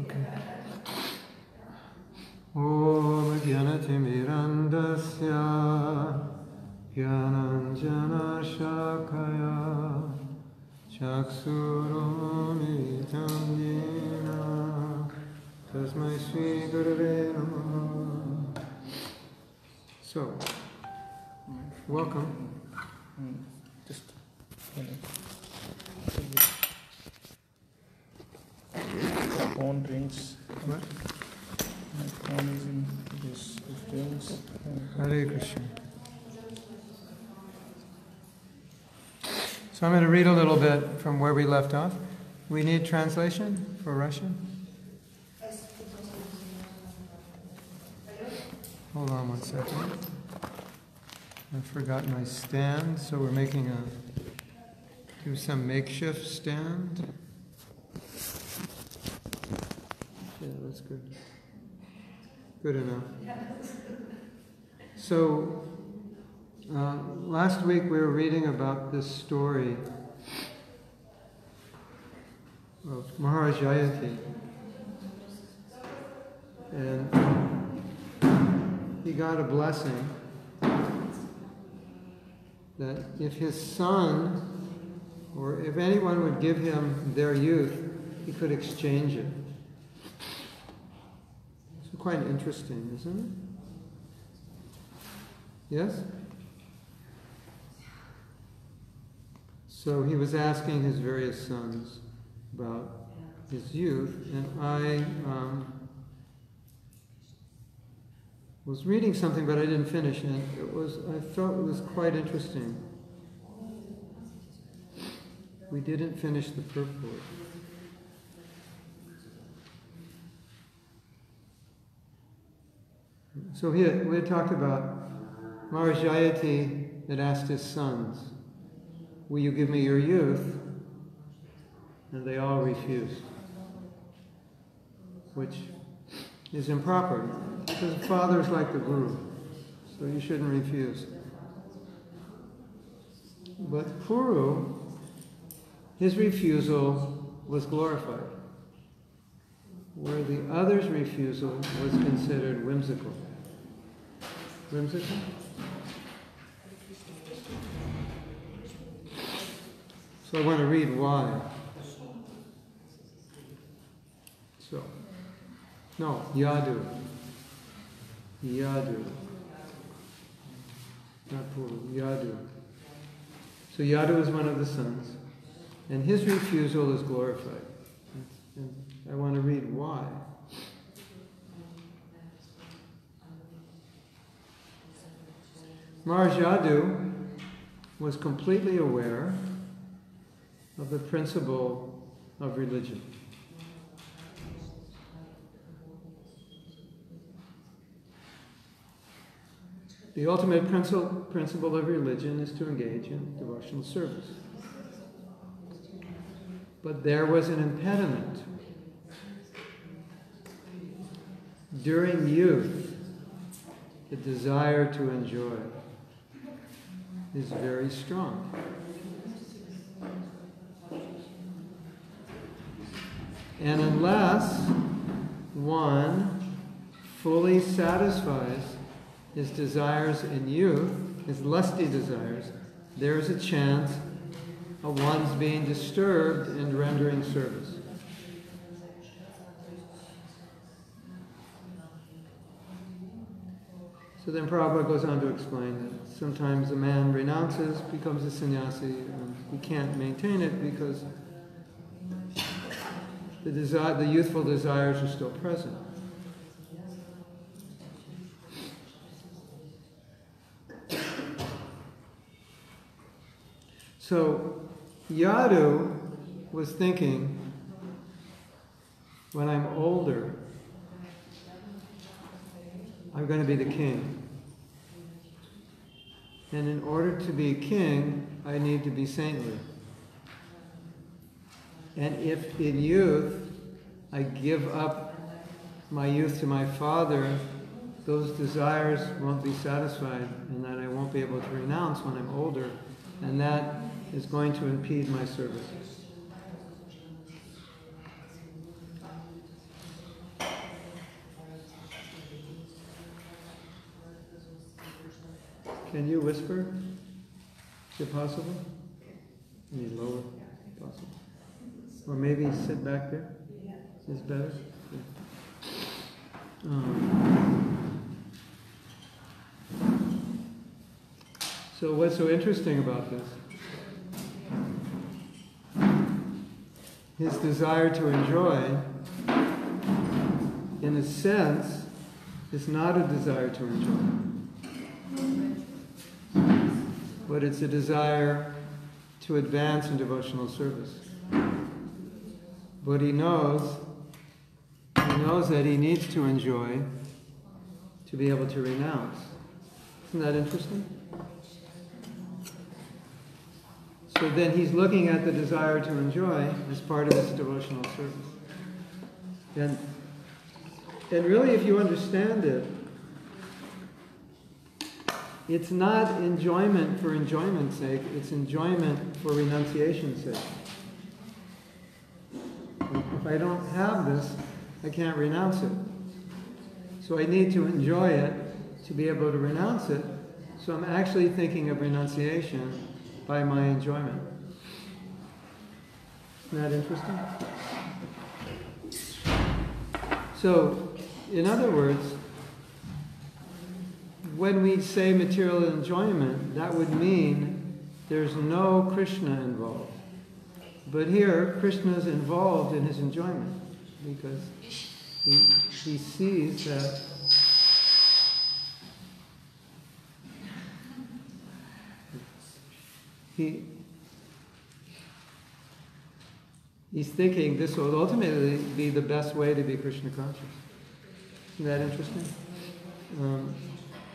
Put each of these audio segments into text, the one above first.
Okay. ॐ ज्ञानतिमिरन्दस्य ज्ञानञ्जनशाखया चक्षुरुमिलितं येन तस्मै श्रीगुरवे नमः So, welcome. So I'm going to read a little bit from where we left off. We need translation for Russian? Hold on one second. I forgot my stand, so we're making a do some makeshift stand. Yeah, that's good. Good enough. So, uh, last week we were reading about this story of Maharaj Yayati. And he got a blessing that if his son, or if anyone would give him their youth, he could exchange it. It's quite interesting, isn't it? Yes? So he was asking his various sons about his youth, and I um, was reading something, but I didn't finish, and it was I felt it was quite interesting. We didn't finish the purport. So he had, we had talked about Maharaj Yayati had asked his sons, Will you give me your youth? And they all refused, which is improper because the father is like the guru, so you shouldn't refuse. But Puru, his refusal was glorified, where the other's refusal was considered whimsical. Whimsical? So I want to read why. So, no, Yadu. Yadu. Not Puru, Yadu. So Yadu is one of the sons, and his refusal is glorified. And I want to read why. Maharaj Yadu was completely aware of the principle of religion. The ultimate principle, of religion is to engage in devotional service. But there was an impediment. During youth, the desire to enjoy is very strong. And unless one fully satisfies his desires in youth, his lusty desires, there is a chance of one's being disturbed in rendering service. So then Prabhupada goes on to explain that sometimes a man renounces, becomes a sannyasi, and he can't maintain it because the, the youthful desires are still present. So Yadu was thinking, when I'm older, I'm going to be the king. And in order to be a king, I need to be saintly. And if in youth I give up my youth to my Father, those desires won't be satisfied and that I won't be able to renounce when I'm older. And that is going to impede my service. Can you whisper? Is it possible? Any lower? Possible. Or maybe sit back there? Is better? Yeah. Um, so what's so interesting about this? His desire to enjoy, in a sense, is not a desire to enjoy but it's a desire to advance in devotional service. But he knows, he knows that he needs to enjoy to be able to renounce. Isn't that interesting? So then he's looking at the desire to enjoy as part of his devotional service. And, and really, if you understand it, it's not enjoyment for enjoyment's sake, it's enjoyment for renunciation's sake. I don't have this, I can't renounce it. So I need to enjoy it to be able to renounce it. So I'm actually thinking of renunciation by my enjoyment. Isn't that interesting? So, in other words, when we say material enjoyment, that would mean there's no Krishna involved. But here, Krishna is involved in his enjoyment because he, he sees that he, he's thinking this will ultimately be the best way to be Krishna conscious. Isn't that interesting? Um,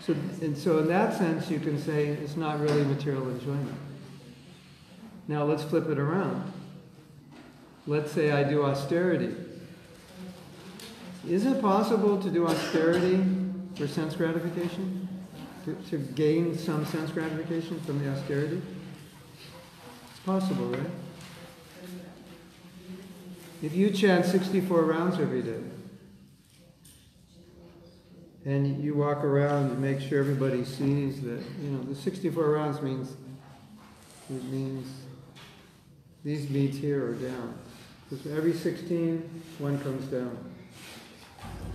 so, and so in that sense, you can say it's not really material enjoyment. Now let's flip it around. Let's say I do austerity. Is it possible to do austerity for sense gratification? To, to gain some sense gratification from the austerity? It's possible, right? If you chant 64 rounds every day, and you walk around and make sure everybody sees that, you know, the 64 rounds means, it means these beats here are down. Because every 16, one comes down.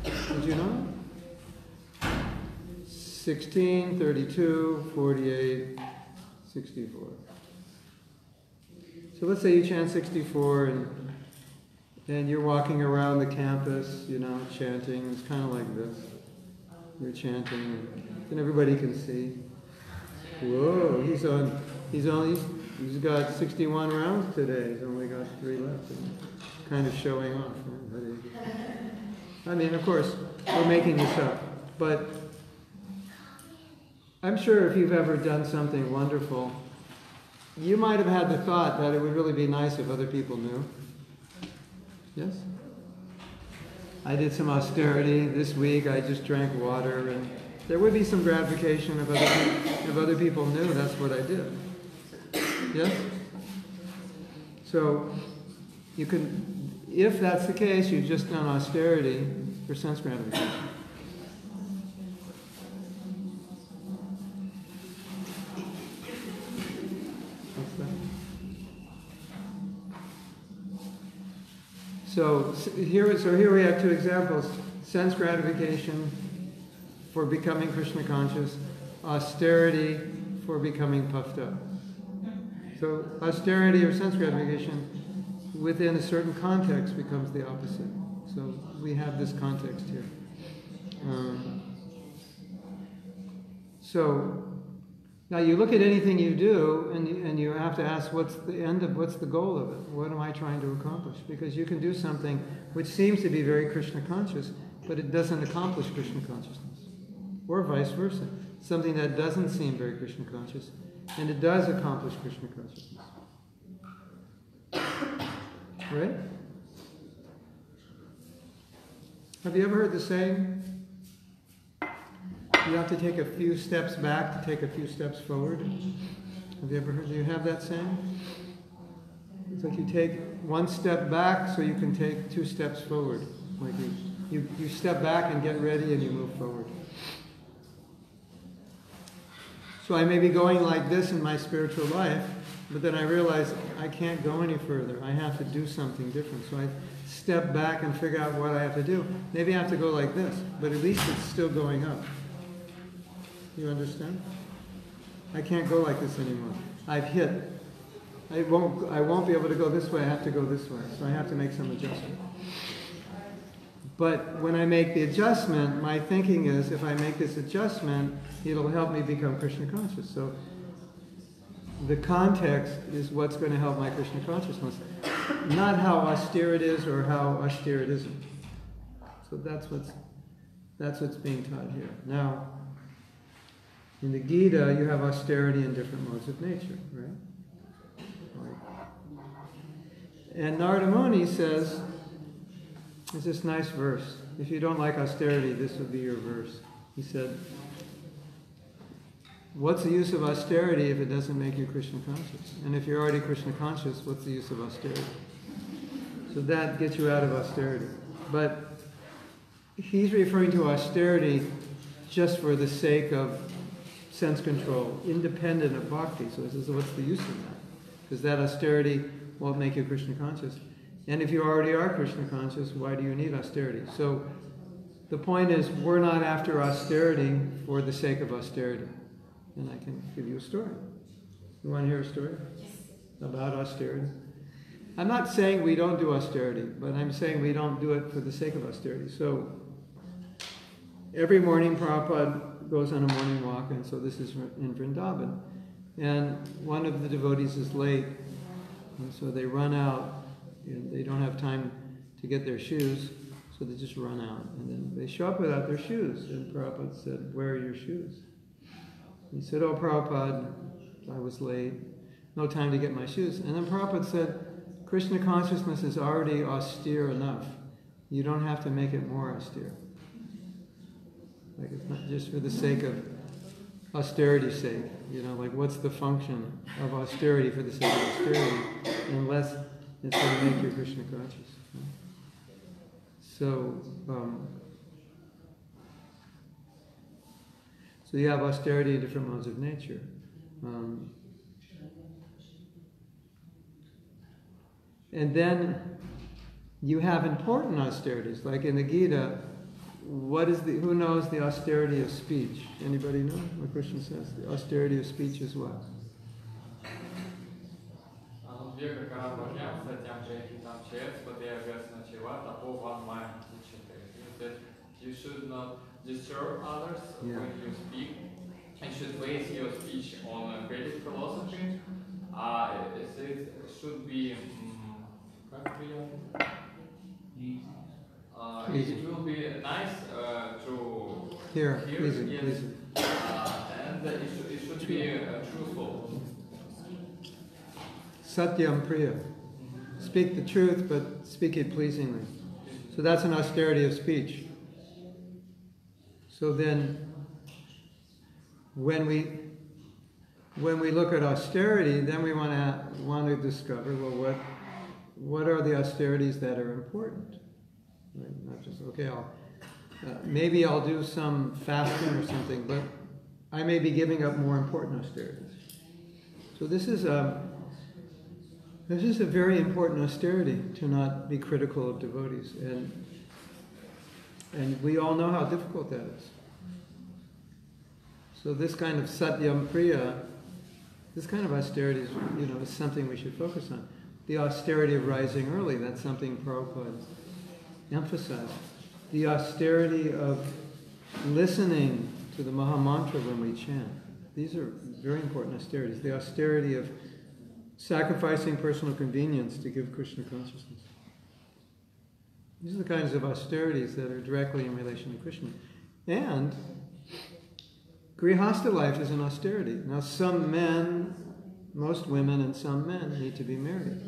Did you know? 16, 32, 48, 64. So let's say you chant 64 and, and you're walking around the campus, you know, chanting. It's kind of like this. You're chanting, and everybody can see. Whoa, he's on. He's only. He's got 61 rounds today. He's only got three left. Kind of showing off. I mean, of course, we're making this up, but I'm sure if you've ever done something wonderful, you might have had the thought that it would really be nice if other people knew. Yes? I did some austerity this week. I just drank water, and there would be some gratification if other, if other people knew that's what I did. Yes? So, you can, if that's the case, you've just done austerity for sense gratification. So here, so here we have two examples: sense gratification for becoming Krishna conscious, austerity for becoming puffed up. So austerity or sense gratification within a certain context becomes the opposite. So we have this context here. Um, so now you look at anything you do and you, and you have to ask what's the end of what's the goal of it? What am I trying to accomplish? Because you can do something which seems to be very Krishna conscious, but it doesn't accomplish Krishna consciousness. Or vice versa. Something that doesn't seem very Krishna conscious, and it does accomplish Krishna consciousness. Right? Have you ever heard the saying, you have to take a few steps back to take a few steps forward. Have you ever heard? Do you have that saying? It's like you take one step back so you can take two steps forward. Like you, you, you step back and get ready and you move forward. So I may be going like this in my spiritual life, but then I realize I can't go any further. I have to do something different. So I step back and figure out what I have to do. Maybe I have to go like this, but at least it's still going up. You understand? I can't go like this anymore. I've hit. I won't, I won't be able to go this way. I have to go this way. So I have to make some adjustment. But when I make the adjustment, my thinking is if I make this adjustment, it'll help me become Krishna conscious. So the context is what's going to help my Krishna consciousness, not how austere it is or how austere it isn't. So that's what's that's what's being taught here. Now, in the Gita, you have austerity in different modes of nature, right? And Narada Muni says, it's this nice verse. If you don't like austerity, this would be your verse. He said, What's the use of austerity if it doesn't make you Krishna conscious? And if you're already Krishna conscious, what's the use of austerity? So that gets you out of austerity. But he's referring to austerity just for the sake of sense control, independent of bhakti. So he says, what's the use of that? Because that austerity won't make you Krishna conscious. And if you already are Krishna conscious, why do you need austerity? So the point is, we're not after austerity for the sake of austerity. And I can give you a story. You want to hear a story about austerity? I'm not saying we don't do austerity, but I'm saying we don't do it for the sake of austerity. So every morning, Prabhupada goes on a morning walk, and so this is in Vrindavan. And one of the devotees is late, and so they run out. And they don't have time to get their shoes, so they just run out. And then they show up without their shoes. And Prabhupada said, Where are your shoes? He said, Oh, Prabhupada, I was late. No time to get my shoes. And then Prabhupada said, Krishna consciousness is already austere enough. You don't have to make it more austere. Like it's not just for the sake of austerity's sake. You know, like what's the function of austerity for the sake of austerity unless it's going to make you Krishna conscious. So, um, so you have austerity in different modes of nature. Um, and then you have important austerities, like in the Gita. What is the? Who knows the austerity of speech? Anybody know what Krishna says? The austerity of speech is what? You should not Disturb others yeah. when you speak and should base your speech on a Vedic philosophy. Uh, it should be. Mm, uh, it will be nice uh, to hear, hear easy, yes. easy. Uh, and it should, it should be uh, truthful. Satyam Priya. Speak the truth, but speak it pleasingly. So that's an austerity of speech. So then, when we when we look at austerity, then we want to want to discover well, what what are the austerities that are important? Right? Not just okay, I'll uh, maybe I'll do some fasting or something, but I may be giving up more important austerities. So this is a this is a very important austerity to not be critical of devotees, and and we all know how difficult that is. So this kind of satyam priya, this kind of austerity is, you know, is something we should focus on. The austerity of rising early, that's something Prabhupada emphasized. The austerity of listening to the Maha Mantra when we chant. These are very important austerities. The austerity of sacrificing personal convenience to give Krishna consciousness. These are the kinds of austerities that are directly in relation to Krishna. And Grihastha life is an austerity. Now, some men, most women, and some men need to be married.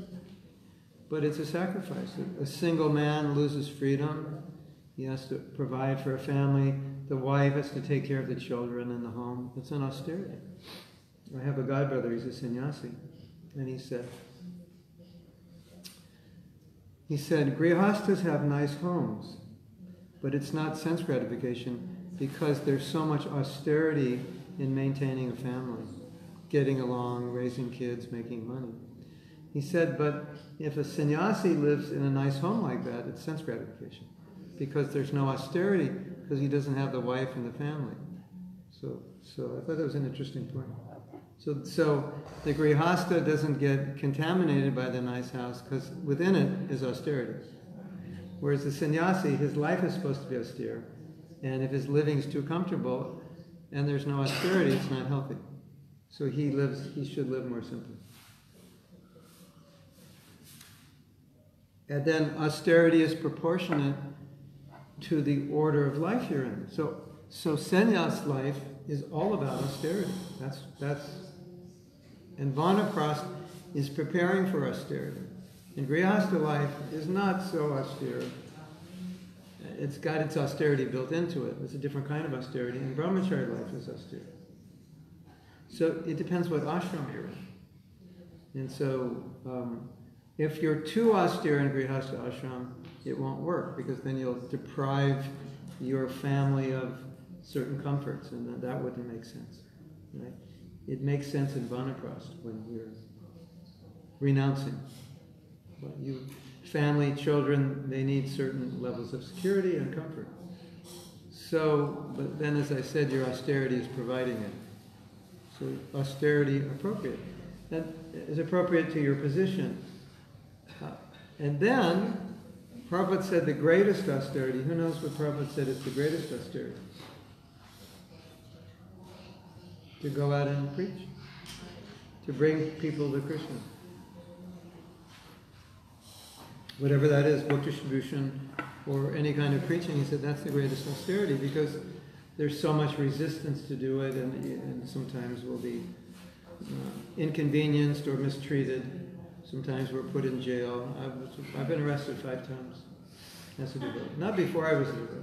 But it's a sacrifice. A single man loses freedom. He has to provide for a family. The wife has to take care of the children and the home. It's an austerity. I have a godbrother, he's a sannyasi. And he said, he said, Grihasthas have nice homes, but it's not sense gratification because there's so much austerity in maintaining a family, getting along, raising kids, making money. He said, but if a sannyasi lives in a nice home like that, it's sense gratification because there's no austerity because he doesn't have the wife and the family. So, so I thought that was an interesting point. So, so the grihasta doesn't get contaminated by the nice house because within it is austerity. Whereas the sannyasi, his life is supposed to be austere, and if his living is too comfortable and there's no austerity, it's not healthy. So he lives, he should live more simply. And then austerity is proportionate to the order of life you're in. So, so sannyas life is all about austerity. That's that's and Vanaprastha is preparing for austerity. And Grihastha life is not so austere. It's got its austerity built into it. It's a different kind of austerity. And Brahmachari life is austere. So it depends what ashram you're in. And so um, if you're too austere in Grihastha ashram, it won't work because then you'll deprive your family of certain comforts, and that wouldn't make sense. Right? It makes sense in Vanaprastha when you're renouncing. But you, family, children, they need certain levels of security and comfort. So, but then as I said, your austerity is providing it. So austerity appropriate. That is appropriate to your position. Uh, and then, Prabhupada said the greatest austerity, who knows what Prabhupada said is the greatest austerity? To go out and preach. To bring people to Krishna. Whatever that is, book distribution or any kind of preaching, he said that's the greatest austerity because there's so much resistance to do it and, and sometimes we'll be uh, inconvenienced or mistreated. Sometimes we're put in jail. I've, I've been arrested five times as a devotee. Not before I was a devotee.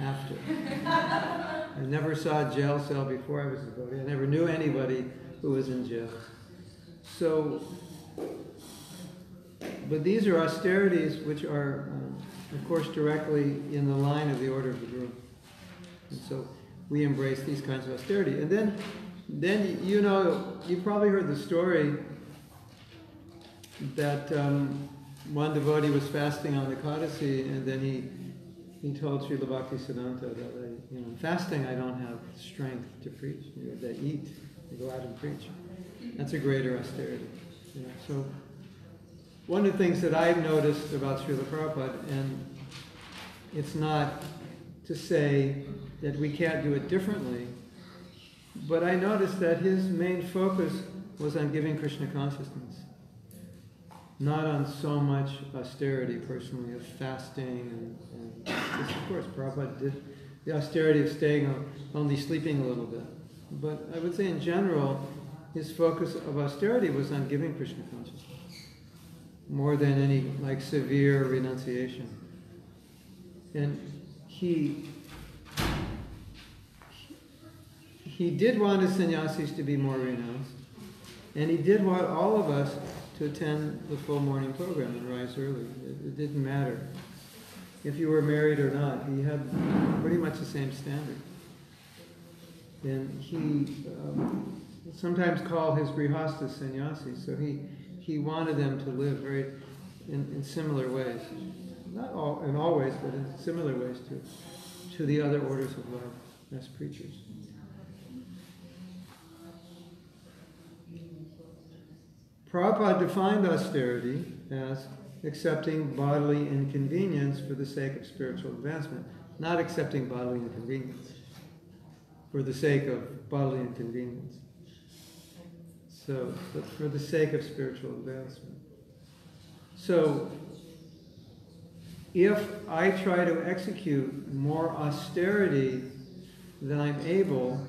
After. I never saw a jail cell before I was a devotee. I never knew anybody who was in jail. So, but these are austerities which are, um, of course, directly in the line of the order of the Guru. And so we embrace these kinds of austerity. And then, then you know, you probably heard the story that um, one devotee was fasting on the Ekadasi, and then he he told Srila Bhakti Siddhanta that I, you know, fasting I don't have strength to preach. You know, they eat, they go out and preach. That's a greater austerity. You know, so one of the things that I've noticed about Srila Prabhupada, and it's not to say that we can't do it differently, but I noticed that his main focus was on giving Krishna consciousness not on so much austerity personally of fasting and, and of course Prabhupada did the austerity of staying only sleeping a little bit. But I would say in general, his focus of austerity was on giving Krishna consciousness more than any like severe renunciation. And he he did want his sannyasis to be more renounced, and he did want all of us to attend the full morning program and rise early. It, it, didn't matter if you were married or not. He had pretty much the same standard. And he um, sometimes called his grihastas sannyasis, so he, he wanted them to live very in, in similar ways. Not all in all ways, but in similar ways to, to the other orders of life as preachers. Prabhupada defined austerity as accepting bodily inconvenience for the sake of spiritual advancement, not accepting bodily inconvenience for the sake of bodily inconvenience. So, for the sake of spiritual advancement. So, if I try to execute more austerity than I'm able,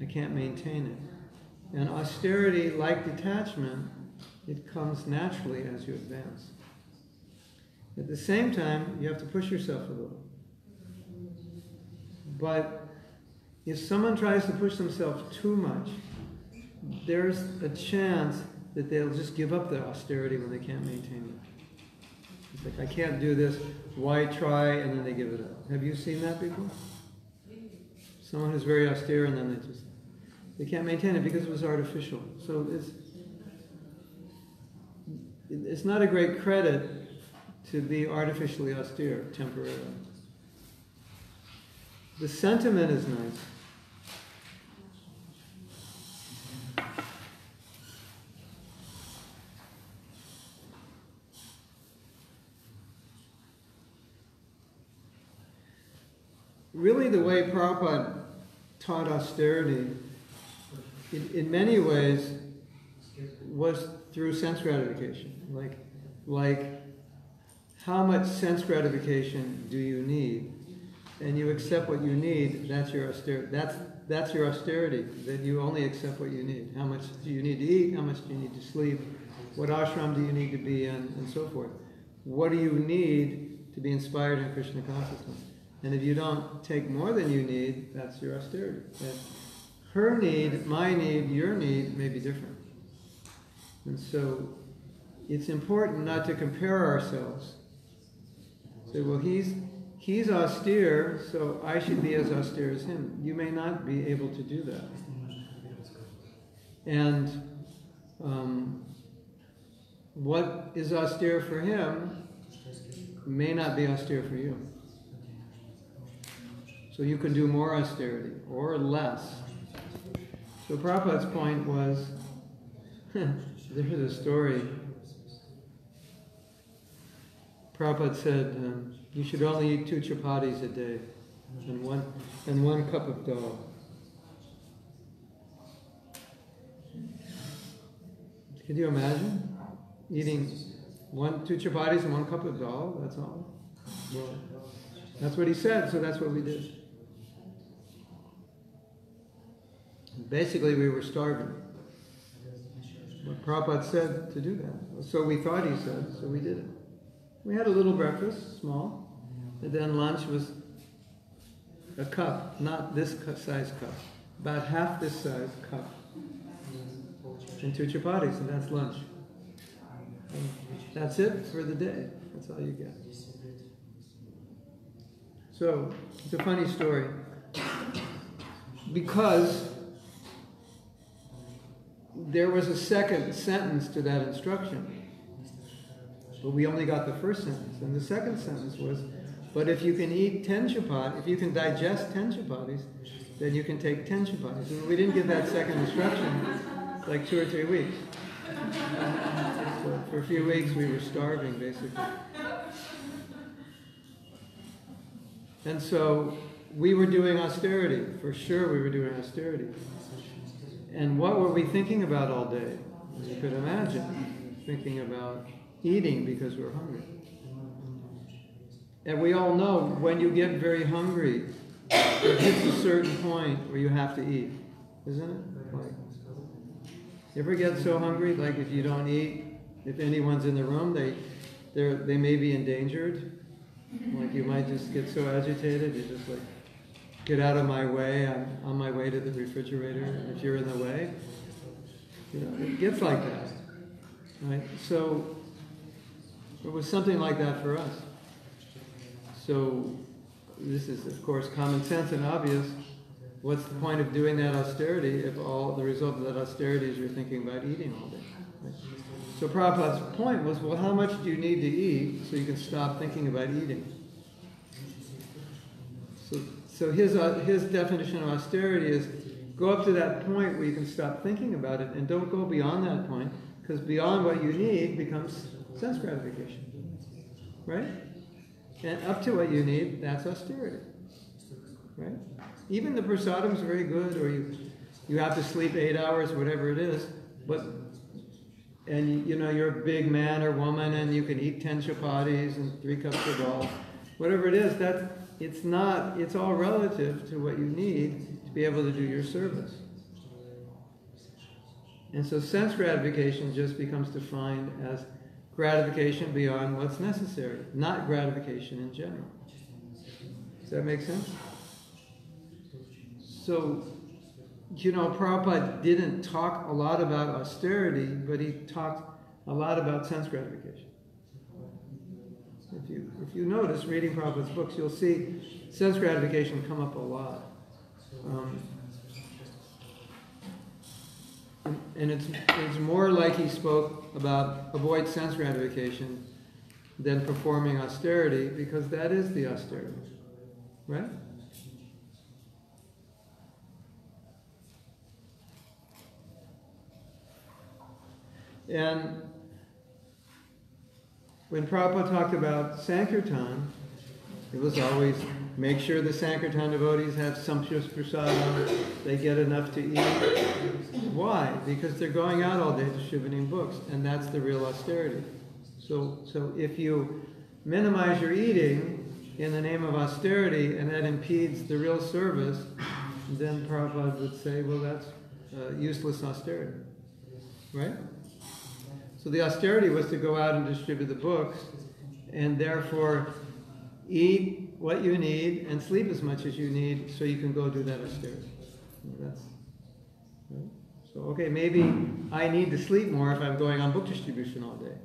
I can't maintain it. And austerity, like detachment, it comes naturally as you advance. At the same time, you have to push yourself a little. But if someone tries to push themselves too much, there's a chance that they'll just give up the austerity when they can't maintain it. It's like, I can't do this, why try? And then they give it up. Have you seen that before? Someone who's very austere and then they just they can't maintain it because it was artificial. So it's it's not a great credit to be artificially austere temporarily. The sentiment is nice. Really, the way Prabhupada taught austerity, in, in many ways, was through sense gratification. Like, like, how much sense gratification do you need? And you accept what you need. That's your austerity. That's that's your austerity. That you only accept what you need. How much do you need to eat? How much do you need to sleep? What ashram do you need to be in, and so forth? What do you need to be inspired in Krishna consciousness? And if you don't take more than you need, that's your austerity. Her need, my need, your need may be different. And so it's important not to compare ourselves. Say, well, he's he's austere, so I should be as austere as him. You may not be able to do that. And um, what is austere for him may not be austere for you. So you can do more austerity or less. So Prabhupada's point was there's a story. Prabhupada said um, you should only eat two chapatis a day and one and one cup of dal. Can you imagine eating one two chapatis and one cup of dal? That's all. Well, that's what he said, so that's what we did. Basically, we were starving. But Prabhupada said to do that. So we thought he said, so we did it. We had a little breakfast, small, and then lunch was a cup, not this size cup, about half this size cup, and two chapatis, and that's lunch. And that's it for the day. That's all you get. So it's a funny story because there was a second sentence to that instruction. But we only got the first sentence. And the second sentence was, but if you can eat 10 chapat, if you can digest 10 chapatis, then you can take 10 chapatis. And we didn't get that second instruction like two or three weeks. So for a few weeks we were starving basically. And so we were doing austerity. For sure we were doing austerity. And what were we thinking about all day? You could imagine thinking about eating because we're hungry. And we all know when you get very hungry, it hits a certain point where you have to eat, isn't it? Like, you ever get so hungry, like if you don't eat, if anyone's in the room, they they they may be endangered. Like you might just get so agitated, you're just like get out of my way. I'm on my way to the refrigerator. If you're in the way, you know, it gets like that, right? So it was something like that for us. So this is, of course, common sense and obvious. What's the point of doing that austerity if all the result of that austerity is you're thinking about eating all day? Right? So Prabhupada's point was, well, how much do you need to eat so you can stop thinking about eating? So, his, uh, his definition of austerity is go up to that point where you can stop thinking about it and don't go beyond that point because beyond what you need becomes sense gratification. Right? And up to what you need, that's austerity. Right? Even the prasadam is very good, or you you have to sleep eight hours, whatever it is, but and you know you're a big man or woman and you can eat ten chapatis and three cups of dal, whatever it is, that it's not it's all relative to what you need to be able to do your service. And so sense gratification just becomes defined as gratification beyond what's necessary, not gratification in general. Does that make sense? So, you know, Prabhupada didn't talk a lot about austerity, but he talked a lot about sense gratification. If you, if you notice reading Prabhupada's books, you'll see sense gratification come up a lot. Um, and- it's, it's more like he spoke about avoid sense gratification than performing austerity, because that is the austerity, right? And when Prabhupada talked about Sankirtan, it was always make sure the Sankirtan devotees have sumptuous prasadam, they get enough to eat. Why? Because they're going out all day distributing books, and that's the real austerity. So, so if you minimize your eating in the name of austerity and that impedes the real service, then Prabhupada would say, well, that's uh, useless austerity. Right? So the austerity was to go out and distribute the books, and therefore eat what you need and sleep as much as you need so you can go do that austerity. That's so okay. Maybe I need to sleep more if I'm going on book distribution all day.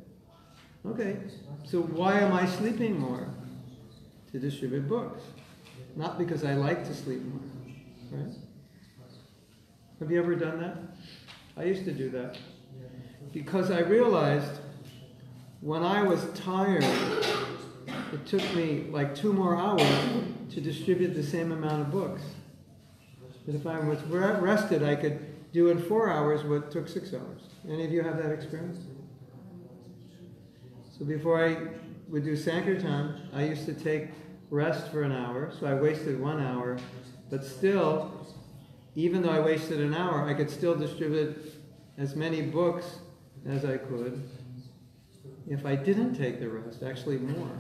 Okay, so why am I sleeping more? To distribute books, not because I like to sleep more, right? Have you ever done that? I used to do that because I realized when I was tired, it took me like two more hours to distribute the same amount of books. But if I was rested, I could do in four hours what took six hours. Any of you have that experience? So before I would do Sankirtan, I used to take rest for an hour, so I wasted one hour, but still, even though I wasted an hour, I could still distribute as many books as I could if I didn't take the rest, actually more.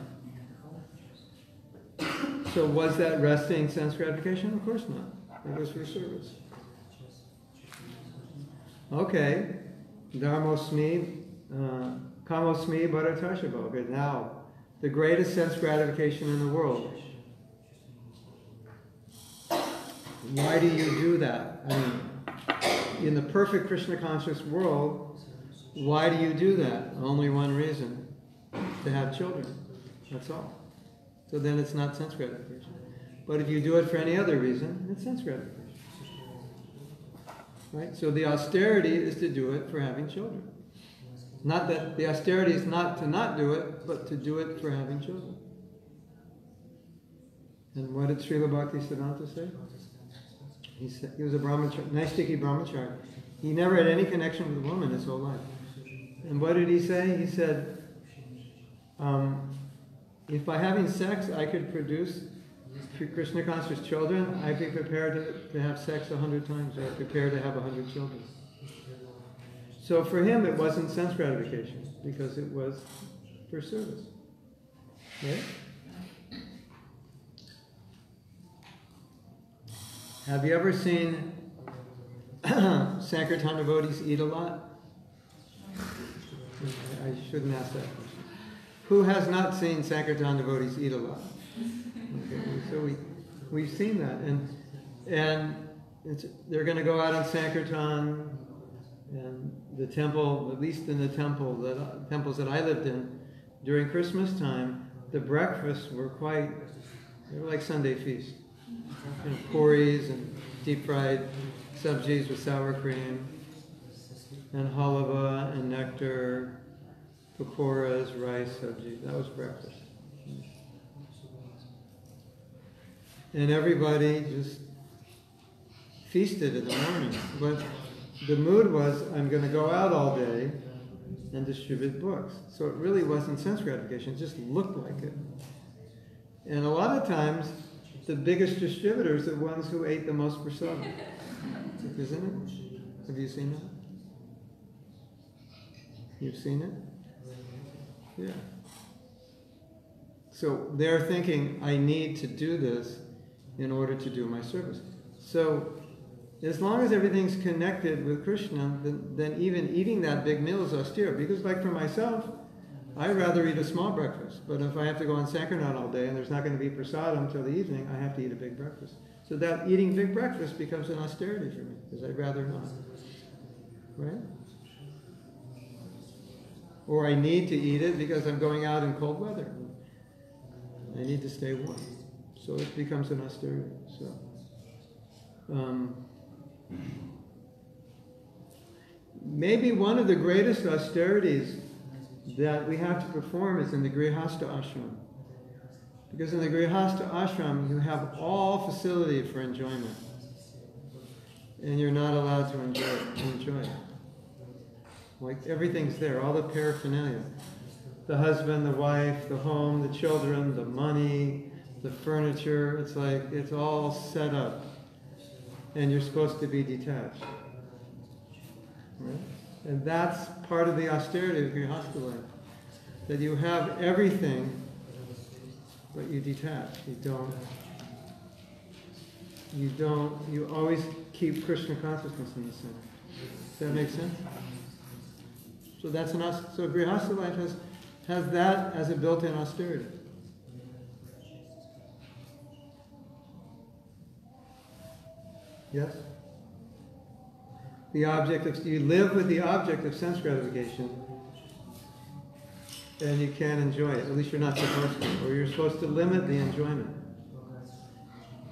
So was that resting sense gratification? Of course not. It was for service. Okay, Dharmosmi, uh, Kamosmi Bharatashava. Okay, now, the greatest sense gratification in the world. Why do you do that? I mean, in the perfect Krishna conscious world, why do you do that? Only one reason to have children. That's all. So then it's not sense gratification. But if you do it for any other reason, it's sense gratification. Right? So the austerity is to do it for having children. Not that the austerity is not to not do it, but to do it for having children. And what did Srila Bhakti Siddhanta say? He said he was a brahmachari, Naistiki brahmachari. He never had any connection with a woman his whole life. And what did he say? He said, um, if by having sex I could produce Krishna conscious children, I'd be prepared to, to have sex a hundred times. I'd be prepared to have a hundred children. So for him, it wasn't sense gratification because it was for service. Right? Have you ever seen Sankirtan devotees eat a lot? I shouldn't ask that question. Who has not seen Sankirtan devotees eat a lot? Okay, so we, we've seen that. And, and they're going to go out on Sankirtan, and the temple, at least in the temple that, temples that I lived in, during Christmas time, the breakfasts were quite, they were like Sunday feast. You know, and deep fried sabjis with sour cream, and halava and nectar, pakoras, rice, sabji. That was breakfast. And everybody just feasted in the morning. But the mood was, I'm going to go out all day and distribute books. So it really wasn't sense gratification, it just looked like it. And a lot of times, the biggest distributors are the ones who ate the most prasadam. Isn't it? Have you seen that? You've seen it? Yeah. So they're thinking, I need to do this in order to do my service. So as long as everything's connected with Krishna, then, then even eating that big meal is austere. Because like for myself, I'd rather eat a small breakfast. But if I have to go on Sankirtan all day and there's not going to be prasadam until the evening, I have to eat a big breakfast. So that eating big breakfast becomes an austerity for me, because I'd rather not. Right? Or I need to eat it because I'm going out in cold weather. I need to stay warm. So it becomes an austerity. So Um, maybe one of the greatest austerities that we have to perform is in the Grihastha ashram. Because in the Grihastha ashram, you have all facility for enjoyment. And you're not allowed to enjoy enjoy it. Like everything's there, all the paraphernalia. The husband, the wife, the home, the children, the money, the furniture. It's like it's all set up. And you're supposed to be detached. Right? And that's part of the austerity of Grihastha life. That you have everything, but you detach. You don't. You don't. You always keep Krishna consciousness in the center. Does that make sense? So that's an so Grihastha life has has that as a built-in austerity. Yes? The object of, you live with the object of sense gratification and you can't enjoy it. At least you're not supposed to, or you're supposed to limit the enjoyment.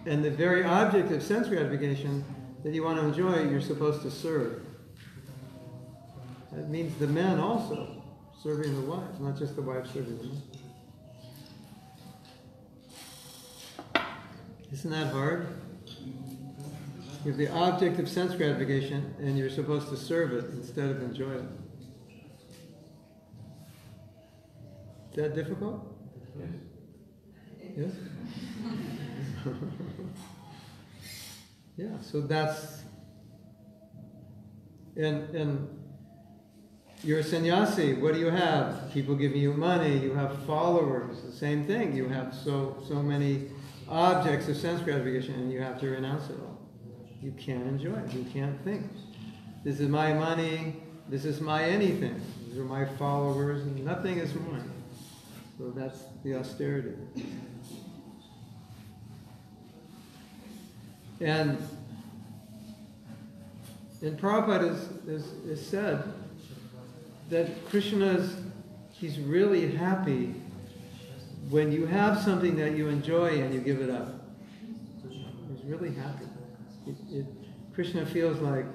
And the very object of sense gratification that you want to enjoy, you're supposed to serve. That means the men also serving the wives, not just the wives serving the men. Isn't that hard? You have the object of sense gratification and you're supposed to serve it instead of enjoy it. Is that difficult? Yes? yeah, so that's and and you're a sannyasi, what do you have? People giving you money, you have followers, the same thing. You have so so many objects of sense gratification and you have to renounce it all. You can't enjoy it. You can't think. This is my money, this is my anything. These are my followers, and nothing is mine. So that's the austerity. And in Prabhupada is, is, is said that Krishna's, he's really happy when you have something that you enjoy and you give it up. He's really happy. It, it, Krishna feels like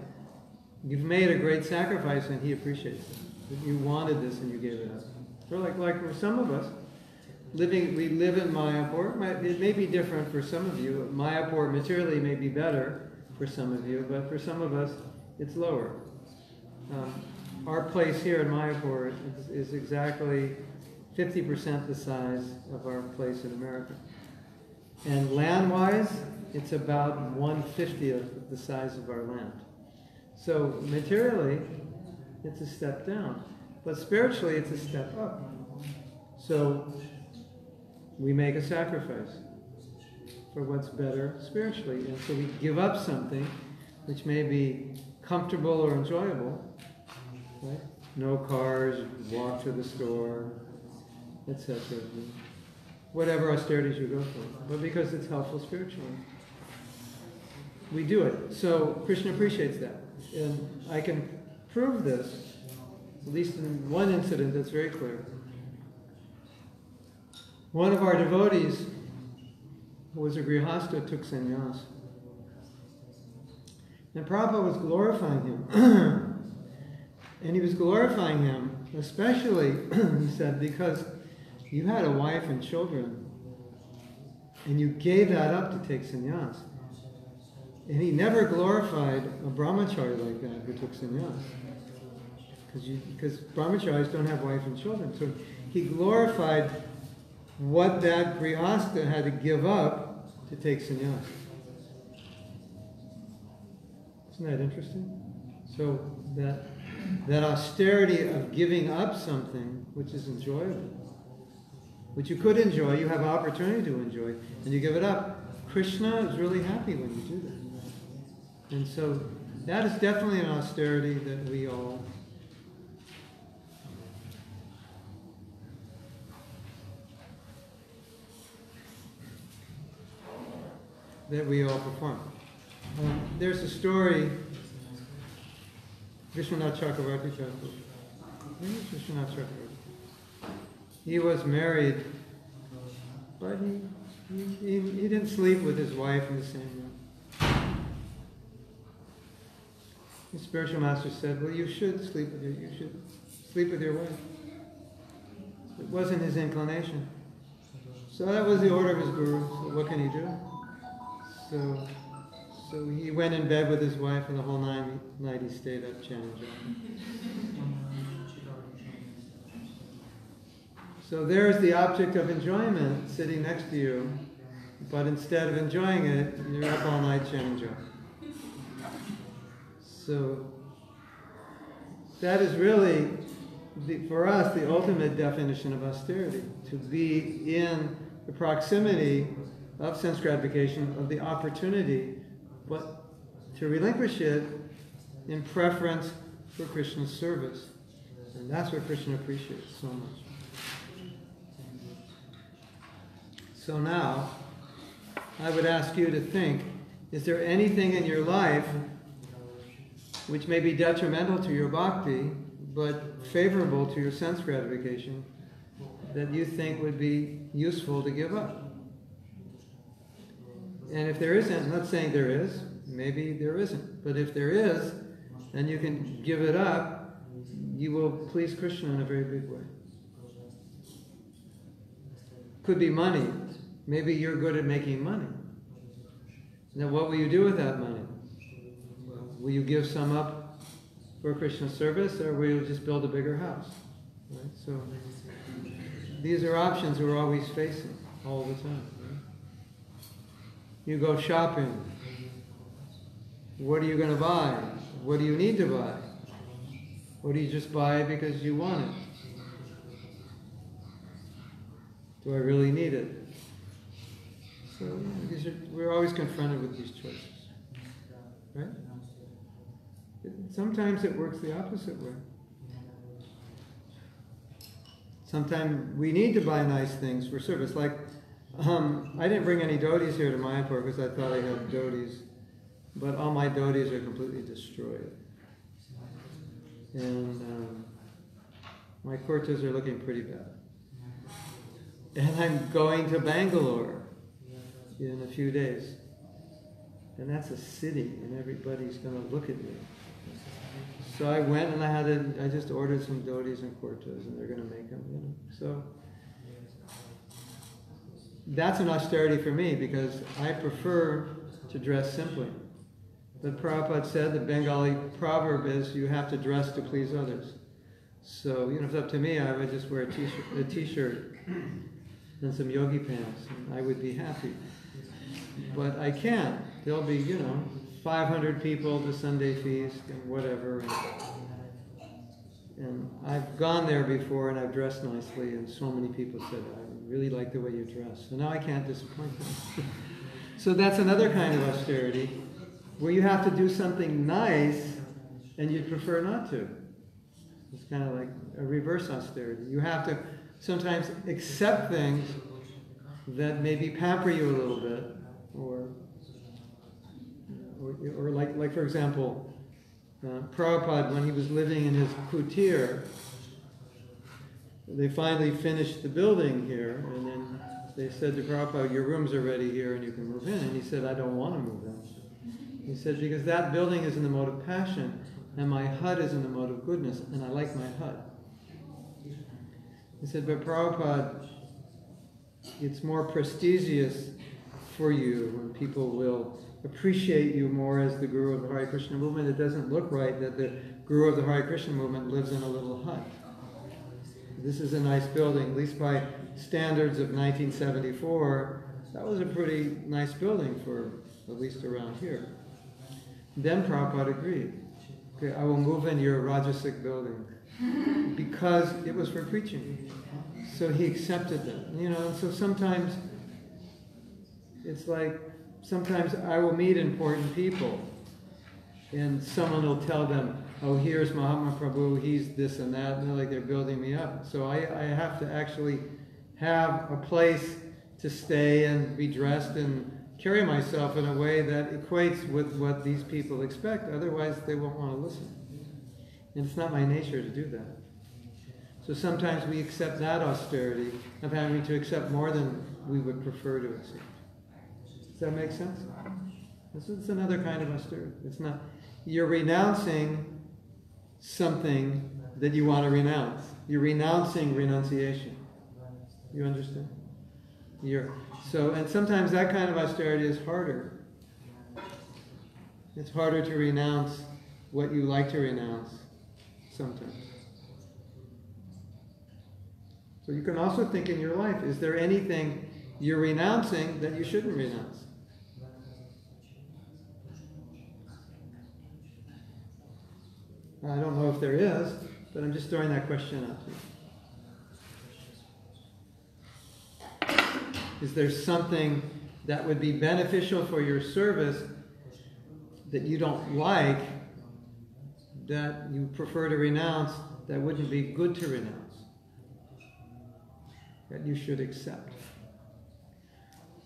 you've made a great sacrifice and he appreciates it. You wanted this and you gave it up. Or like, like for some of us, living, we live in Mayapur. It may be different for some of you. Mayapur materially may be better for some of you, but for some of us, it's lower. Um, our place here in Mayapur is, is exactly 50% the size of our place in America. And land-wise, it's about 150th of the size of our land. So materially, it's a step down. But spiritually, it's a step up. So we make a sacrifice for what's better spiritually. And so we give up something which may be comfortable or enjoyable. Right? No cars, walk to the store, etc. Whatever austerities you go for. But because it's helpful spiritually. We do it. So Krishna appreciates that. And I can prove this, at least in one incident that's very clear. One of our devotees, was a grihastha, took sannyas. And Prabhupada was glorifying him. and he was glorifying him, especially, he said, because you had a wife and children, and you gave that up to take sannyas. And he never glorified a brahmachari like that who took sannyas. Because brahmacharis don't have wife and children. So he glorified what that grihastha had to give up to take sannyas. Isn't that interesting? So that that austerity of giving up something which is enjoyable, which you could enjoy, you have opportunity to enjoy, and you give it up. Krishna is really happy when you do that. And so that is definitely an austerity that we all that we all perform. Um, there's a story, Vishwanath Chakravarti Chakravarti. He was married, but he, he, he, he didn't sleep with his wife in the same room. The spiritual master said, Well, you should sleep with your, you should sleep with your wife. It wasn't his inclination. So that was the order of his guru. So what can he do? So, so he went in bed with his wife, and the whole night, night he stayed up chanting. So there's the object of enjoyment sitting next to you, but instead of enjoying it, you're up all night chanting. So that is really, the, for us, the ultimate definition of austerity to be in the proximity of sense gratification, of the opportunity, but to relinquish it in preference for Krishna's service. And that's what Krishna appreciates so much. So now, I would ask you to think is there anything in your life which may be detrimental to your bhakti, but favorable to your sense gratification, that you think would be useful to give up? And if there isn't, I'm not saying there is, maybe there isn't, but if there is, then you can give it up, you will please Krishna in a very big way. Could be money. Maybe you're good at making money. Now, what will you do with that money? Will you give some up for Krishna service, or will you just build a bigger house? Right? So these are options we're always facing all the time. You go shopping. What are you going to buy? What do you need to buy? Or do you just buy because you want it? Do I really need it? So are, we're always confronted with these choices. Right? Sometimes it works the opposite way. Sometimes we need to buy nice things for service. Like, um, I didn't bring any dhotis here to Mayapur because I thought I had dhotis, but all my dhotis are completely destroyed. And um, my kurtas are looking pretty bad. And I'm going to Bangalore in a few days. And that's a city, and everybody's going to look at me. So I went and I had a, I just ordered some dhotis and kurtas, and they're going to make them. You know, so that's an austerity for me because I prefer to dress simply. But Prabhupada said the Bengali proverb is you have to dress to please others. So you know, if it's up to me, I would just wear a t-shirt, and some yogi pants, and I would be happy. But I can't. There'll be, you know, 500 people to Sunday feast and whatever. And, and I've gone there before and I've dressed nicely, and so many people said, I really like the way you dress. So now I can't disappoint them. so that's another kind of austerity where you have to do something nice and you'd prefer not to. It's kind of like a reverse austerity. You have to sometimes accept things that maybe pamper you a little bit, or, or, or like, like for example, uh, Prabhupada, when he was living in his kutir, they finally finished the building here, and then they said to Prabhupada, Your rooms are ready here and you can move in. And he said, I don't want to move in. He said, Because that building is in the mode of passion, and my hut is in the mode of goodness, and I like my hut. He said, But Prabhupada, it's more prestigious for you when people will appreciate you more as the Guru of the Hare Krishna movement. It doesn't look right that the Guru of the Hare Krishna movement lives in a little hut. This is a nice building, at least by standards of 1974. That was a pretty nice building for at least around here. Then Prabhupada agreed. Okay, I will move in your Rajasic building because it was for preaching. So he accepted that. You know, so sometimes it's like sometimes I will meet important people and someone will tell them, oh, here's Mahatma Prabhu, he's this and that, and they're like they're building me up. So I, I have to actually have a place to stay and be dressed and carry myself in a way that equates with what these people expect. Otherwise, they won't want to listen. And it's not my nature to do that. So sometimes we accept that austerity of having to accept more than we would prefer to accept. Does that make sense? This is another kind of austerity. It's not. you're renouncing something that you want to renounce. You're renouncing renunciation. You understand? You're, so, and sometimes that kind of austerity is harder. It's harder to renounce what you like to renounce sometimes. So you can also think in your life is there anything you're renouncing that you shouldn't renounce? I don't know if there is, but I'm just throwing that question out to you. Is there something that would be beneficial for your service that you don't like, that you prefer to renounce, that wouldn't be good to renounce, that you should accept?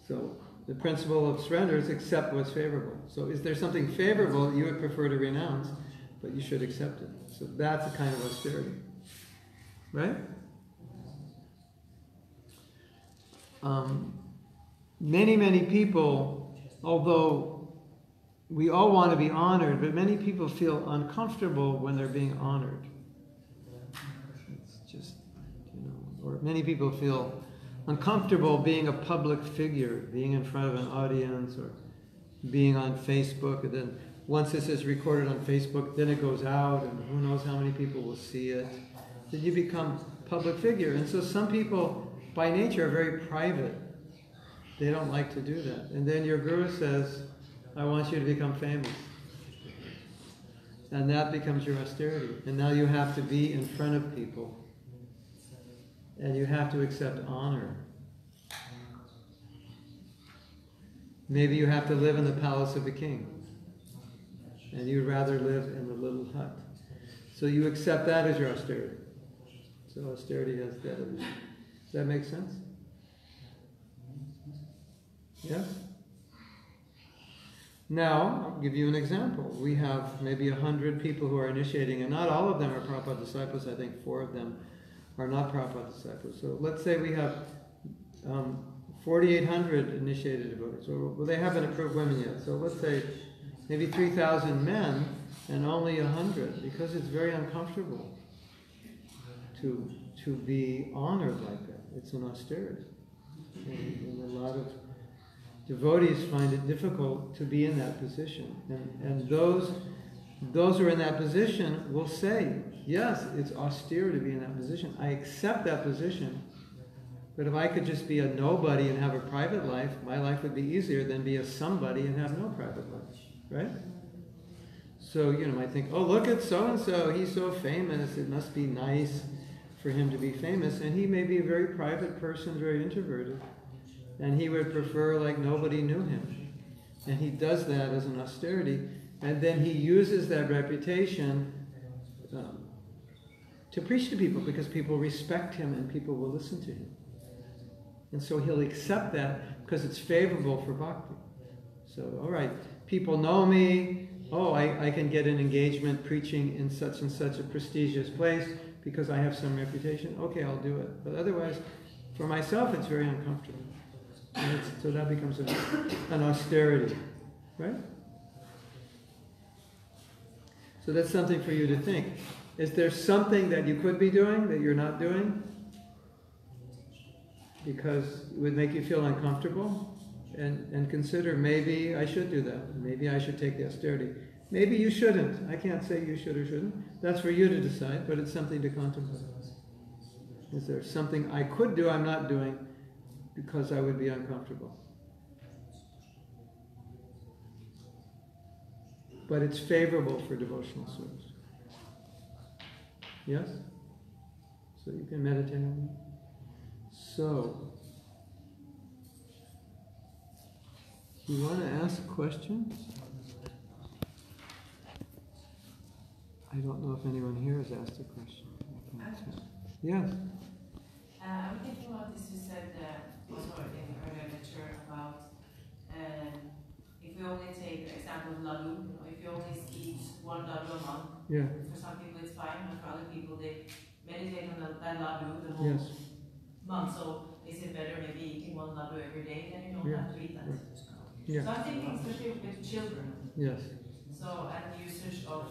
So the principle of surrender is accept what's favorable. So is there something favorable you would prefer to renounce? But you should accept it. So that's a kind of austerity. Right? Um, many, many people, although we all want to be honored, but many people feel uncomfortable when they're being honored. It's just, you know, or many people feel uncomfortable being a public figure, being in front of an audience, or being on Facebook, and then once this is recorded on Facebook, then it goes out, and who knows how many people will see it. Then you become public figure. And so some people, by nature, are very private. They don't like to do that. And then your guru says, I want you to become famous. And that becomes your austerity. And now you have to be in front of people. And you have to accept honor. Maybe you have to live in the palace of the king and you'd rather live in the little hut. So you accept that as your austerity. So austerity has that. Does that make sense? Yes? Now, I'll give you an example. We have maybe a hundred people who are initiating, and not all of them are Prabhupada disciples. I think four of them are not Prabhupada disciples. So let's say we have um, 4,800 initiated devotees. Well, they haven't approved women yet. So let's say maybe 3,000 men and only 100 because it's very uncomfortable to, to be honored like that. It's an austerity. And, and a lot of devotees find it difficult to be in that position. And, and those, those who are in that position will say, yes, it's austere to be in that position. I accept that position. But if I could just be a nobody and have a private life, my life would be easier than be a somebody and have no private life right? So, you know, I think, oh, look at so and so, he's so famous, it must be nice for him to be famous. And he may be a very private person, very introverted. And he would prefer like nobody knew him. And he does that as an austerity. And then he uses that reputation um, to preach to people because people respect him and people will listen to him. And so he'll accept that because it's favorable for bhakti. So, all right, people know me. Oh, I, I can get an engagement preaching in such and such a prestigious place because I have some reputation. Okay, I'll do it. But otherwise, for myself, it's very uncomfortable. so that becomes a, an austerity, right? So that's something for you to think. Is there something that you could be doing that you're not doing? Because it would make you feel uncomfortable? And, and consider maybe I should do that. Maybe I should take the austerity. Maybe you shouldn't. I can't say you should or shouldn't. That's for you to decide, but it's something to contemplate. Is there something I could do I'm not doing because I would be uncomfortable? But it's favorable for devotional service. Yes? So you can meditate on that. So, You want to ask questions? I don't know if anyone here has asked a question. Yes. Uh, I'm thinking about this you said uh, also in earlier lecture about uh, if we only take the example of laddu, you know, if you only eat one laddu a month, yeah. for some people it's fine, but for other people they meditate on the, that laddu the whole yes. month. So is it better maybe eating one laddu every day? Then you don't yeah. have to eat that. Yeah. So I'm thinking especially with children. Yes. So and usage of,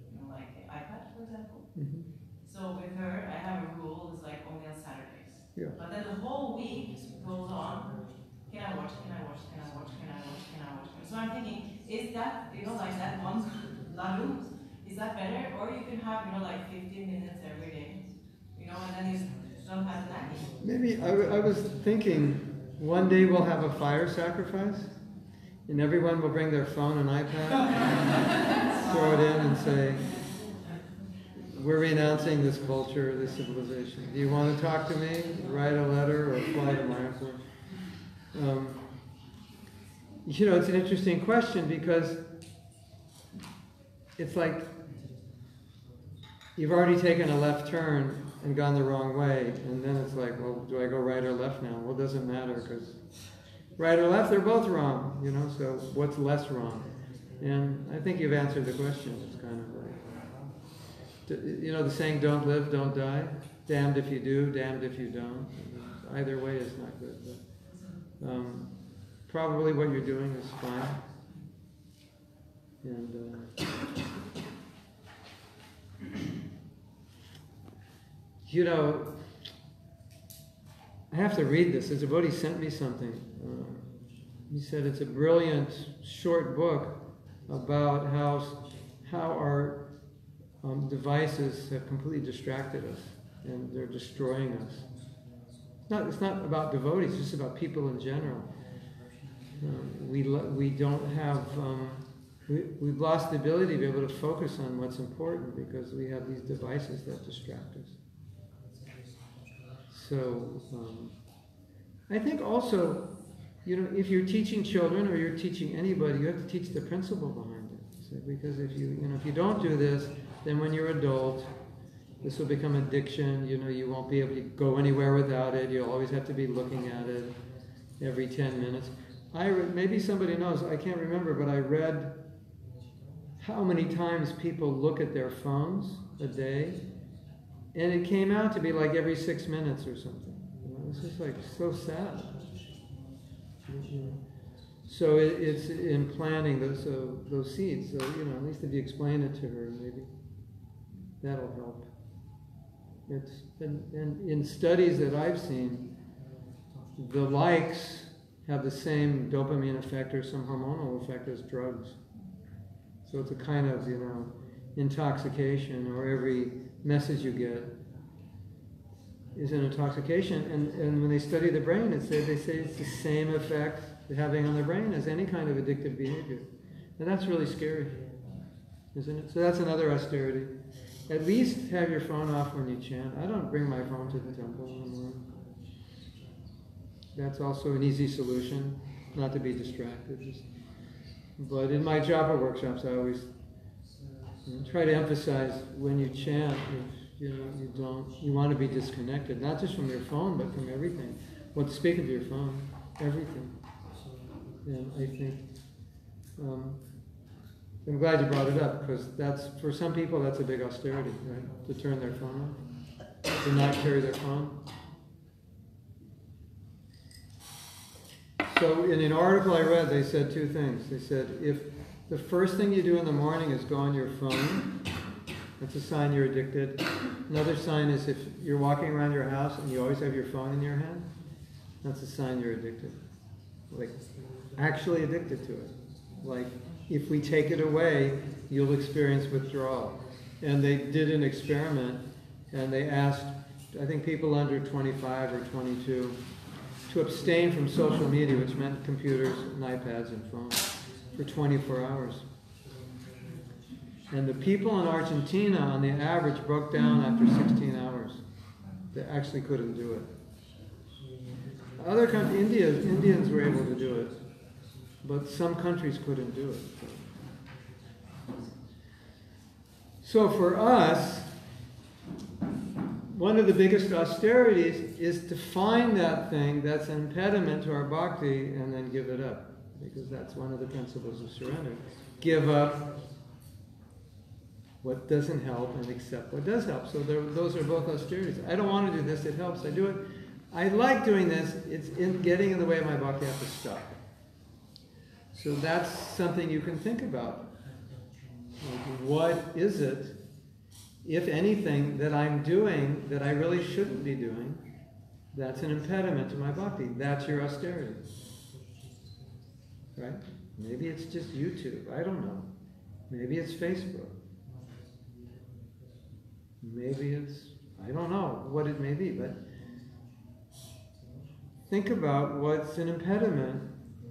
you know, like iPad, for example. Mhm. So with her, I have a rule, it's like only on Saturdays. Yeah. But then the whole week goes on, can I watch, can I watch, can I watch, can I watch, can I watch? So I'm thinking, is that, you know, like that one laddu, is that better? Or you can have, you know, like fifteen minutes every day, you know, and then you don't have that. Maybe, I, w- I was thinking, one day we'll have a fire sacrifice, and everyone will bring their phone and iPad, throw it in and say, we're renouncing this culture, this civilization. Do you want to talk to me? Write a letter or fly to my airport. Um, you know, it's an interesting question because it's like you've already taken a left turn and gone the wrong way, and then it's like, well, do I go right or left now? Well, it doesn't matter because right or left, they're both wrong, you know. So what's less wrong? And I think you've answered the question. It's kind of like, you know, the saying, "Don't live, don't die." Damned if you do, damned if you don't. Either way is not good. But, um, probably what you're doing is fine. And uh, you know, I have to read this. The devotee sent me something. He said it's a brilliant short book about how how our um, devices have completely distracted us and they're destroying us. It's not, it's not about devotees, it's just about people in general. Um, we, we don't have, um, we, we've lost the ability to be able to focus on what's important because we have these devices that distract us. So, um, I think also, you know, if you're teaching children or you're teaching anybody, you have to teach the principle behind it. So, because if you, you know, if you don't do this, then when you're adult, this will become addiction. You know, you won't be able to go anywhere without it. You'll always have to be looking at it every 10 minutes. I re- maybe somebody knows, I can't remember, but I read how many times people look at their phones a day, and it came out to be like every six minutes or something. You know, it's just like so sad. So it, it's in planting those those seeds. So you know, at least if you explain it to her, maybe that'll help. It's and, and in studies that I've seen, the likes have the same dopamine effect or some hormonal effect as drugs. So it's a kind of you know intoxication, or every message you get is an intoxication. And, and when they study the brain, it they say it's the same effect having on the brain as any kind of addictive behavior. And that's really scary, isn't it? So that's another austerity. At least have your phone off when you chant. I don't bring my phone to the temple anymore. That's also an easy solution, not to be distracted. Just, but in my Japa workshops, I always you know, try to emphasize when you chant, you know you don't, you want to be disconnected, not just from your phone, but from everything. What to speak of your phone, everything. And I think um, I'm glad you brought it up because that's for some people that's a big austerity, right? To turn their phone off, to not carry their phone. So in an article I read, they said two things. They said if the first thing you do in the morning is go on your phone, that's a sign you're addicted. Another sign is if you're walking around your house and you always have your phone in your hand, that's a sign you're addicted. Like actually addicted to it. Like if we take it away, you'll experience withdrawal. And they did an experiment and they asked, I think people under 25 or 22 to abstain from social media, which meant computers and iPads and phones, for 24 hours. And the people in Argentina, on the average, broke down after 16 hours. They actually couldn't do it. Other countries, India, Indians were able to do it, but some countries couldn't do it. So for us, one of the biggest austerities is to find that thing that's an impediment to our bhakti and then give it up. Because that's one of the principles of surrender. Give up what doesn't help and accept what does help. So there, those are both austerities. I don't want to do this, it helps. I do it. I like doing this, it's in getting in the way of my have to stop. So that's something you can think about. Like, what is it, if anything, that I'm doing that I really shouldn't be doing? That's an impediment to my bhakti. That's your austerity. Right? Maybe it's just YouTube. I don't know. Maybe it's Facebook. Maybe it's, I don't know what it may be, but think about what's an impediment,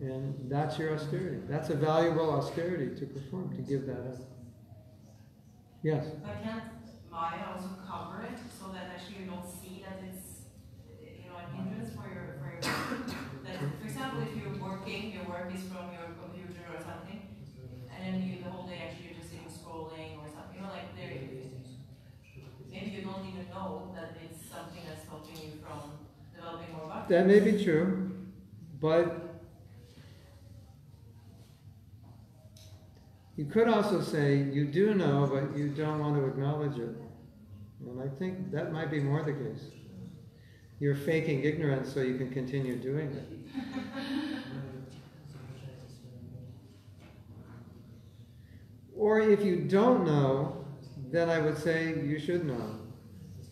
and that's your austerity. That's a valuable austerity to perform, to give that up. Yes? But can't Maya also cover it so that actually you don't see that it's, you know, an hindrance for your, for your work? For example, if you're working, your work is from your computer or something, and then you, the whole day actually you're just sitting scrolling or something, you know, like there, maybe you don't even know that it's something that's stopping you from developing more. That may be true, but you could also say you do know, but you don't want to acknowledge it. And I think that might be more the case. You're faking ignorance so you can continue doing it. Or if you don't know, then I would say you should know.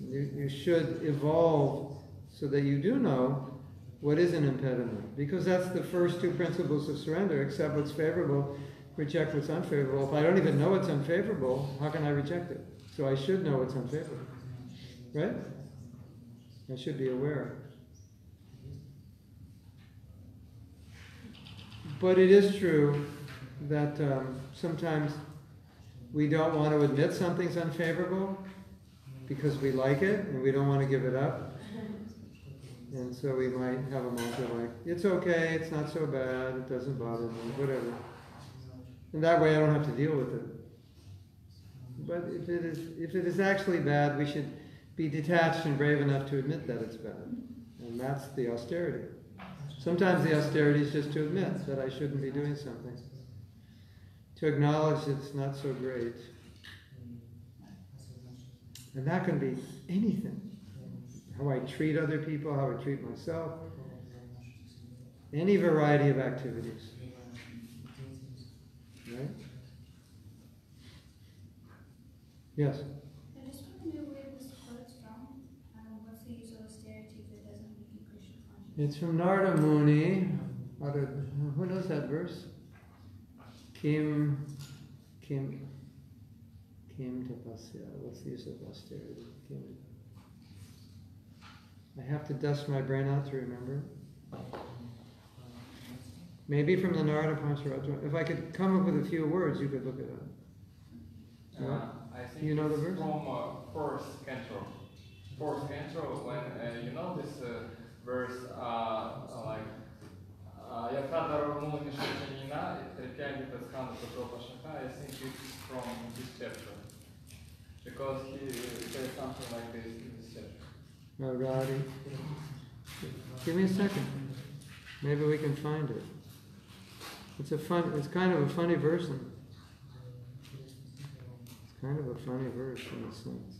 You, you should evolve so that you do know what is an impediment. Because that's the first two principles of surrender accept what's favorable, reject what's unfavorable. If I don't even know what's unfavorable, how can I reject it? So I should know what's unfavorable. Right? I should be aware. But it is true that um, sometimes we don't want to admit something's unfavorable because we like it and we don't want to give it up. And so we might have a mantra like, it's okay, it's not so bad, it doesn't bother me, whatever. And that way I don't have to deal with it. But if it is, if it is actually bad, we should be detached and brave enough to admit that it's bad. And that's the austerity. Sometimes the austerity is just to admit that I shouldn't be doing something. To acknowledge it's not so great. And that can be anything. How I treat other people, how I treat myself. Any variety of activities. Right? Yes? I just want to know where this quote's from. Um, what's the use of austerity if it doesn't weaken Krishna consciousness? It's from Narada Muni. Of, who knows that verse? Kim, Kim, Kim tapasya. What's the use of austerity? Kim. I have to dust my brain out to remember. Maybe from the Narada Pancharatra. If I could come up with a few words, you could look it up. Uh, I think You know the verse? from uh, fourth canto. Fourth canto, when uh, you know this uh, verse, uh, like Yakada Ramuna Kishatanina, Tripyagi Taskana Patropa Shaka, I think it's from this chapter. Because he says something like this in this chapter. Naradi. Give me a second. Maybe we can find it. It's a fun. It's kind of a funny verse. in- It's kind of a funny verse in a sense.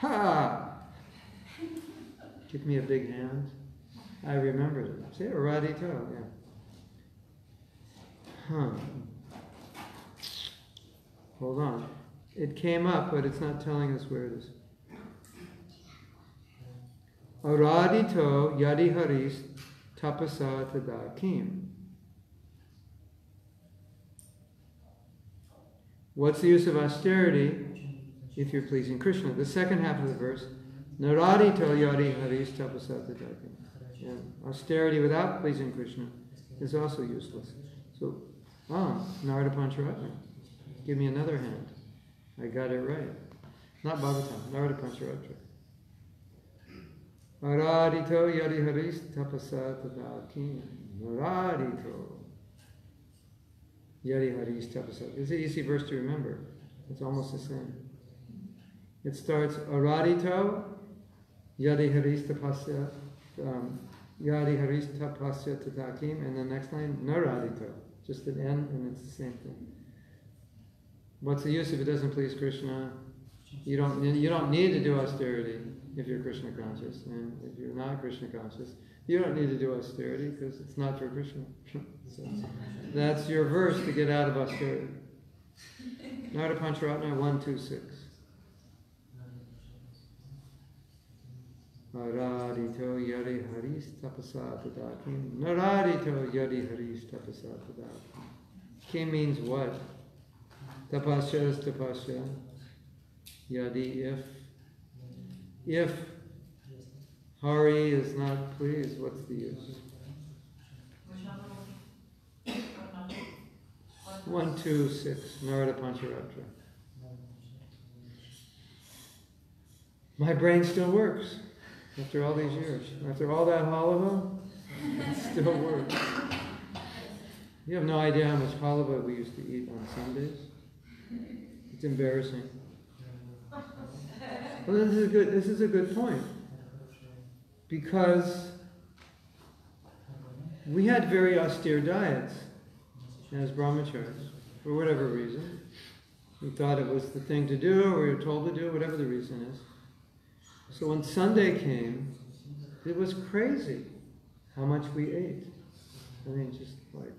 Ha! Give me a big hand. I remember it. See, Radito, yeah. Huh. Hold on. It came up, but it's not telling us where it is. Aradito yadi haris tapasa tadakim. What's the use of austerity if you're pleasing Krishna? The second half of the verse, Naradito yadi haris tapasa tadakim. Austerity without pleasing Krishna is also useless. So Ah, Narada Pancharatra. Give me another hand. I got it right. Not Bhagavatam, Narada Pancharatra. Aradito yadi haris tapasa tadakim. Aradito yadi haris tapasa. It's an easy verse to remember. It's almost the same. It starts Aradito yadi haris tapasya. Um, yadi haris tapasya tadakim. And the next line, Naradito. Just an N and it's the same thing. What's the use if it doesn't please Krishna? You don't, you don't need to do austerity if you're Krishna conscious, and if you're not Krishna conscious, you don't need to do austerity because it's not for Krishna. so that's your verse to get out of austerity. Narada Pancharatra 126. Naradito yadi haris tapasa tadakim. Naradito yadi haris tapasa. Kim means what? Tapasya is tapasya. Yadi if. If Hari is not pleased, what's the use? One, two, six, Narada Pancharatra. My brain still works after all these years. After all that halava, it still works. You have no idea how much halava we used to eat on Sundays. It's embarrassing. Well, this is a good. This is a good point because we had very austere diets as brahmacharis for whatever reason. We thought it was the thing to do, or we were told to do, whatever the reason is. So when Sunday came, it was crazy how much we ate. I mean, just like.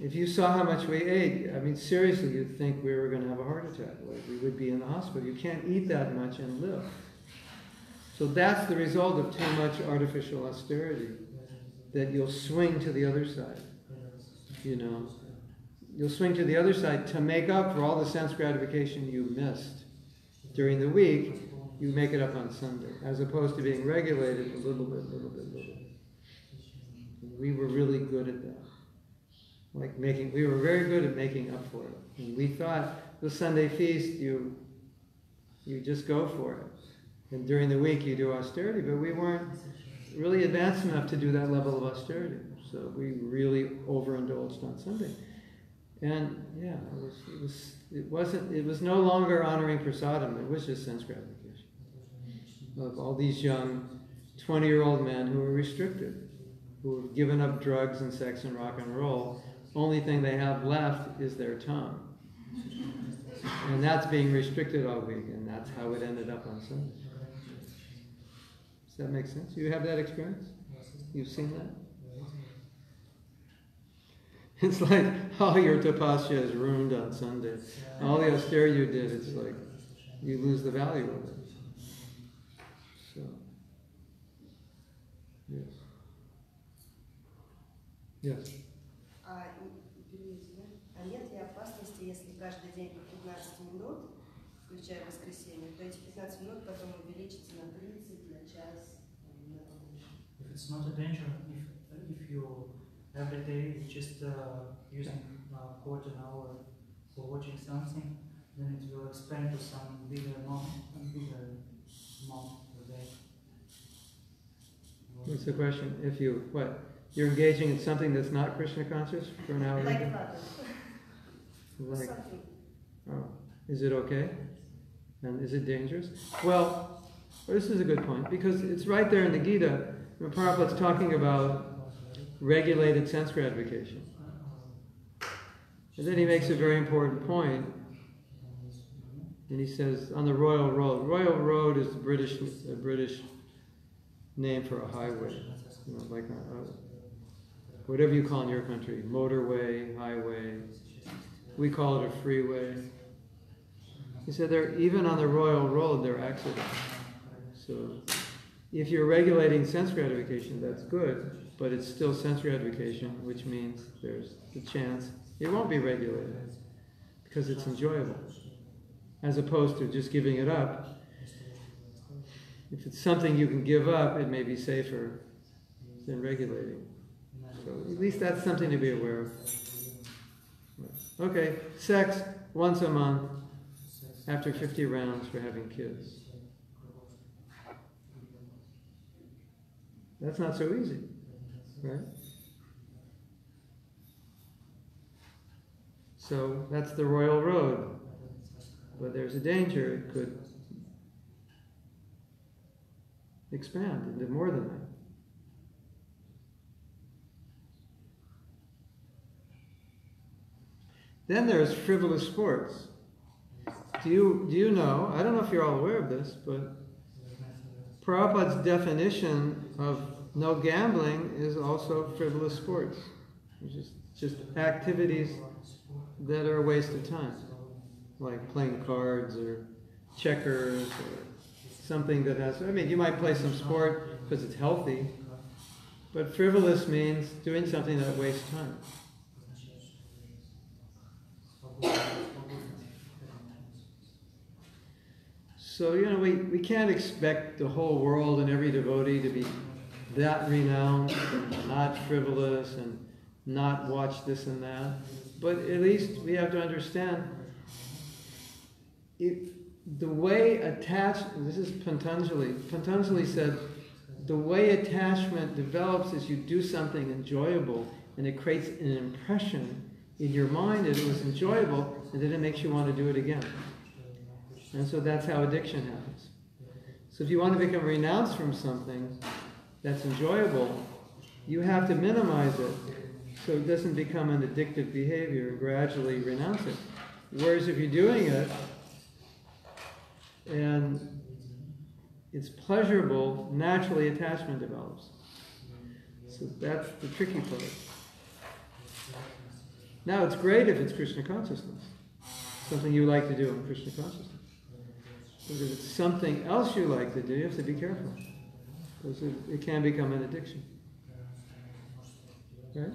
If you saw how much we ate, I mean, seriously, you'd think we were going to have a heart attack. Like we would be in the hospital. You can't eat that much and live. So that's the result of too much artificial austerity, that you'll swing to the other side. You know, you'll swing to the other side to make up for all the sense gratification you missed during the week. You make it up on Sunday, as opposed to being regulated a little bit, little bit, little bit. We were really good at that. Like making, we were very good at making up for it. And we thought the Sunday feast, you, you just go for it. And during the week you do austerity, but we weren't really advanced enough to do that level of austerity. So we really overindulged on Sunday. And yeah, it was, it was it wasn't it was no longer honoring prasadam, it was just sense. Of all these young 20 year old men who are restricted, who have given up drugs and sex and rock and roll. Only thing they have left is their tongue. And that's being restricted all week, and that's how it ended up on Sunday. Does that make sense? You have that experience? You've seen that? It's like all your tapasya is ruined on Sunday. All the austerity you did, it's like you lose the value of it. Yes. А? А нет ли опасности, если каждый день по 15 минут, включая воскресенье, то эти 15 минут потом увеличится на 30, на час, э, на больше? If it's not a danger, if, if you every day just uh, using uh, quarter an hour for watching something, then it will expand to some bigger amount, bigger amount per day. What's the question? If you, what? You're engaging in something that's not Krishna conscious for an hour? Like. Like, oh, is it okay? And is it dangerous? Well, this is a good point because it's right there in the Gita. When Prabhupada's talking about regulated sense gratification. And then he makes a very important point. And he says, on the Royal Road. Royal Road is the British, a British name for a highway. You know, like a, whatever you call in your country, motorway, highway. We call it a freeway. He said there, even on the Royal Road, there are accidents. So if you're regulating sense gratification, that's good, but it's still sense gratification, which means there's the chance it won't be regulated because it's enjoyable, as opposed to just giving it up. If it's something you can give up, it may be safer than regulating. So at least that's something to be aware of. Okay, sex once a month after 50 rounds for having kids. That's not so easy, right? So that's the royal road. But there's a danger it could expand into more than that. Then there's frivolous sports. Do you, do you know, I don't know if you're all aware of this, but Prabhupada's definition of no gambling is also frivolous sports. Just, just activities that are a waste of time, like playing cards or checkers or something that has, I mean, you might play some sport because it's healthy, but frivolous means doing something that wastes time. So, you know, we, we can't expect the whole world and every devotee to be that renowned and not frivolous and not watch this and that. But at least we have to understand if the way attached, this is Patanjali, Patanjali said, the way attachment develops is you do something enjoyable and it creates an impression in your mind it was enjoyable and then it makes you want to do it again. And so that's how addiction happens. So if you want to become renounced from something that's enjoyable, you have to minimize it so it doesn't become an addictive behavior and gradually renounce it. Whereas if you're doing it and it's pleasurable, naturally attachment develops. So that's the tricky part. Now it's great if it's Krishna consciousness, something you like to do in Krishna consciousness. But if it's something else you like to do, you have to be careful. Because it, it can become an addiction. Right?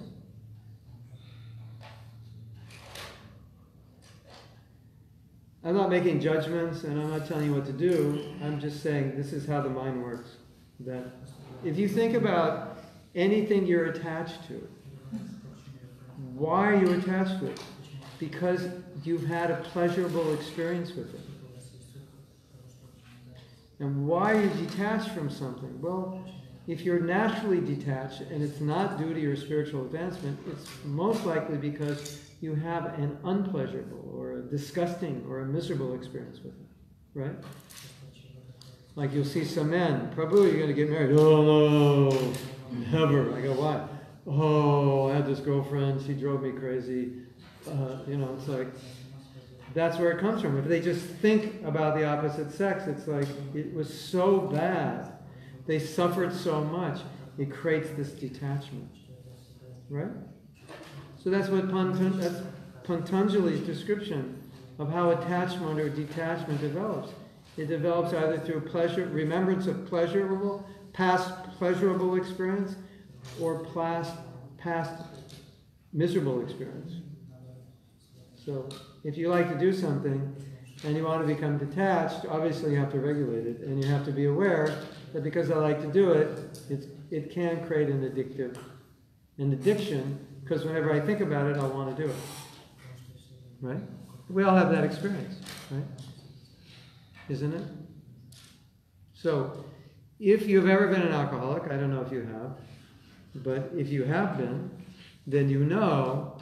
I'm not making judgments and I'm not telling you what to do. I'm just saying this is how the mind works. That if you think about anything you're attached to, why are you attached to it? Because you've had a pleasurable experience with it. And why are you detached from something? Well, if you're naturally detached and it's not due to your spiritual advancement, it's most likely because you have an unpleasurable or a disgusting or a miserable experience with it. Right? Like you'll see some men, Prabhu, you're going to get married. Oh, no, never. I go, why? Oh, I had this girlfriend, she drove me crazy. Uh, you know, it's like, that's where it comes from. If they just think about the opposite sex, it's like it was so bad. They suffered so much. It creates this detachment. Right? So that's what Pant- that's Patanjali's description of how attachment or detachment develops. It develops either through pleasure, remembrance of pleasurable, past pleasurable experience, or past, past miserable experience. So if you like to do something and you want to become detached, obviously you have to regulate it, and you have to be aware that because I like to do it, it's, it can create an addictive, an addiction, because whenever I think about it, I want to do it. Right? We all have that experience, right? Isn't it? So, if you've ever been an alcoholic, I don't know if you have, but if you have been, then you know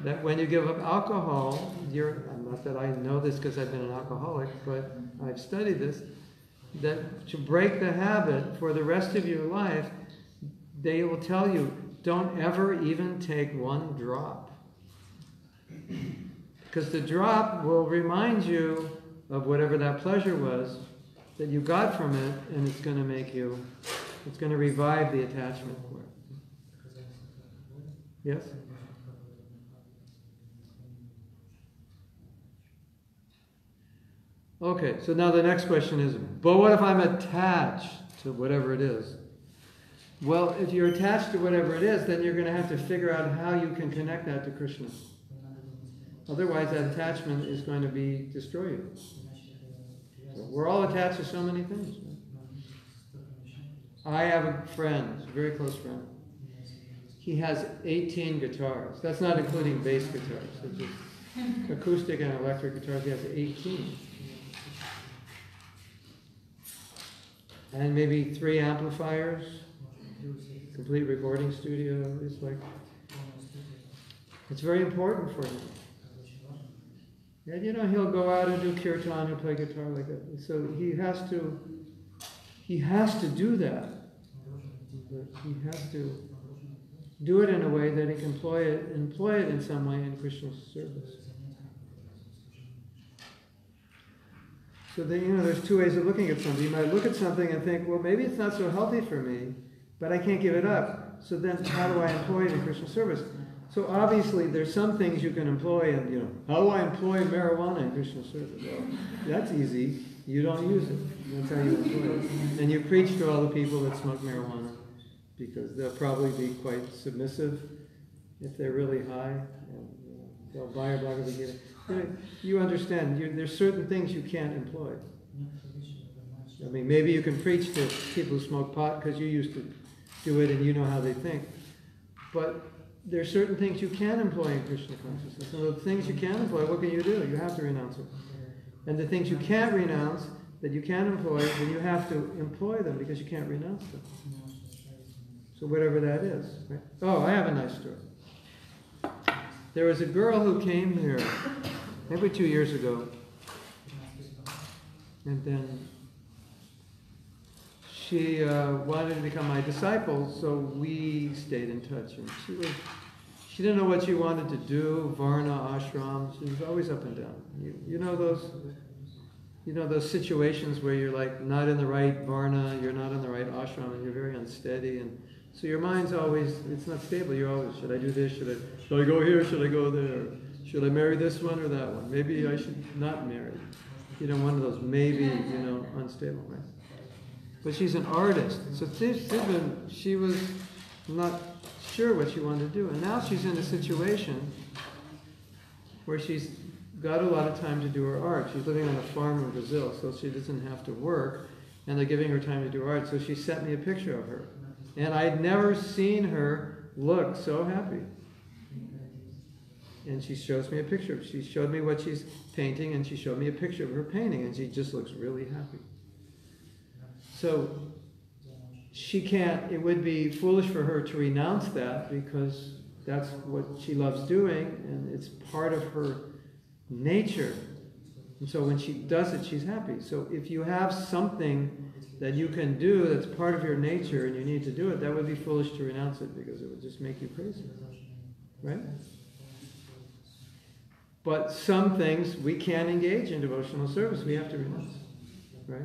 that when you give up alcohol, you're, not that I know this because I've been an alcoholic, but I've studied this, that to break the habit for the rest of your life, they will tell you, don't ever even take one drop. Because the drop will remind you of whatever that pleasure was that you got from it, and it's going to make you, it's going to revive the attachment. Yes? Okay, so now the next question is, but what if I'm attached to whatever it is? Well, if you're attached to whatever it is, then you're going to have to figure out how you can connect that to Krishna. Otherwise, that attachment is going to be destroy you. We're all attached to so many things. I have a friend, a very close friend. He has 18 guitars. That's not including bass guitars. It's just acoustic and electric guitars. He has 18. and maybe three amplifiers, complete recording studio. It's like it's very important for him. And you know, he'll go out and do kirtan, he'll play guitar like that. So he has to he has to do that. But he has to do it in a way that he can employ it employ it in some way in Krishna's service. So then, you know, there's two ways of looking at something. You might look at something and think, well, maybe it's not so healthy for me, but I can't give it up. So then, how do I employ it in Krishna service? So obviously, there's some things you can employ, and you know, how do I employ marijuana in Krishna service? Well, that's easy. You don't use it. That's how you employ it. And you preach to all the people that smoke marijuana, because they'll probably be quite submissive if they're really high, and you know, they'll buy a Bhagavad Gita. You, know, you understand, you, there's certain things you can't employ. I mean, maybe you can preach to people who smoke pot because you used to do it and you know how they think. But there are certain things you can employ in Krishna consciousness. And the things you can employ, what can you do? You have to renounce them. And the things you can't renounce, that you can employ, then you have to employ them because you can't renounce them. So whatever that is. Right? Oh, I have a nice story. There was a girl who came here maybe two years ago, and then she uh, wanted to become my disciple, so we stayed in touch. And she was, she didn't know what she wanted to do, Varna, ashram. She was always up and down. You, you know those, you know those situations where you're like not in the right Varna, you're not in the right ashram, and you're very unsteady, and so your mind's always, it's not stable. You're always, should I do this? Should I, should I go here? Should I go there? Should I marry this one or that one? Maybe I should not marry. You know, one of those maybe, you know, unstable, right? But she's an artist. So Thibin, she was not sure what she wanted to do. And now she's in a situation where she's got a lot of time to do her art. She's living on a farm in Brazil, so she doesn't have to work. And they're giving her time to do art. So she sent me a picture of her. And I'd never seen her look so happy. And she shows me a picture. She showed me what she's painting, and she showed me a picture of her painting, and she just looks really happy. So she can't, it would be foolish for her to renounce that because that's what she loves doing, and it's part of her nature. And so when she does it, she's happy. So if you have something that you can do that's part of your nature and you need to do it, that would be foolish to renounce it because it would just make you crazy. Right? But some things we can't engage in devotional service, we have to renounce. Right?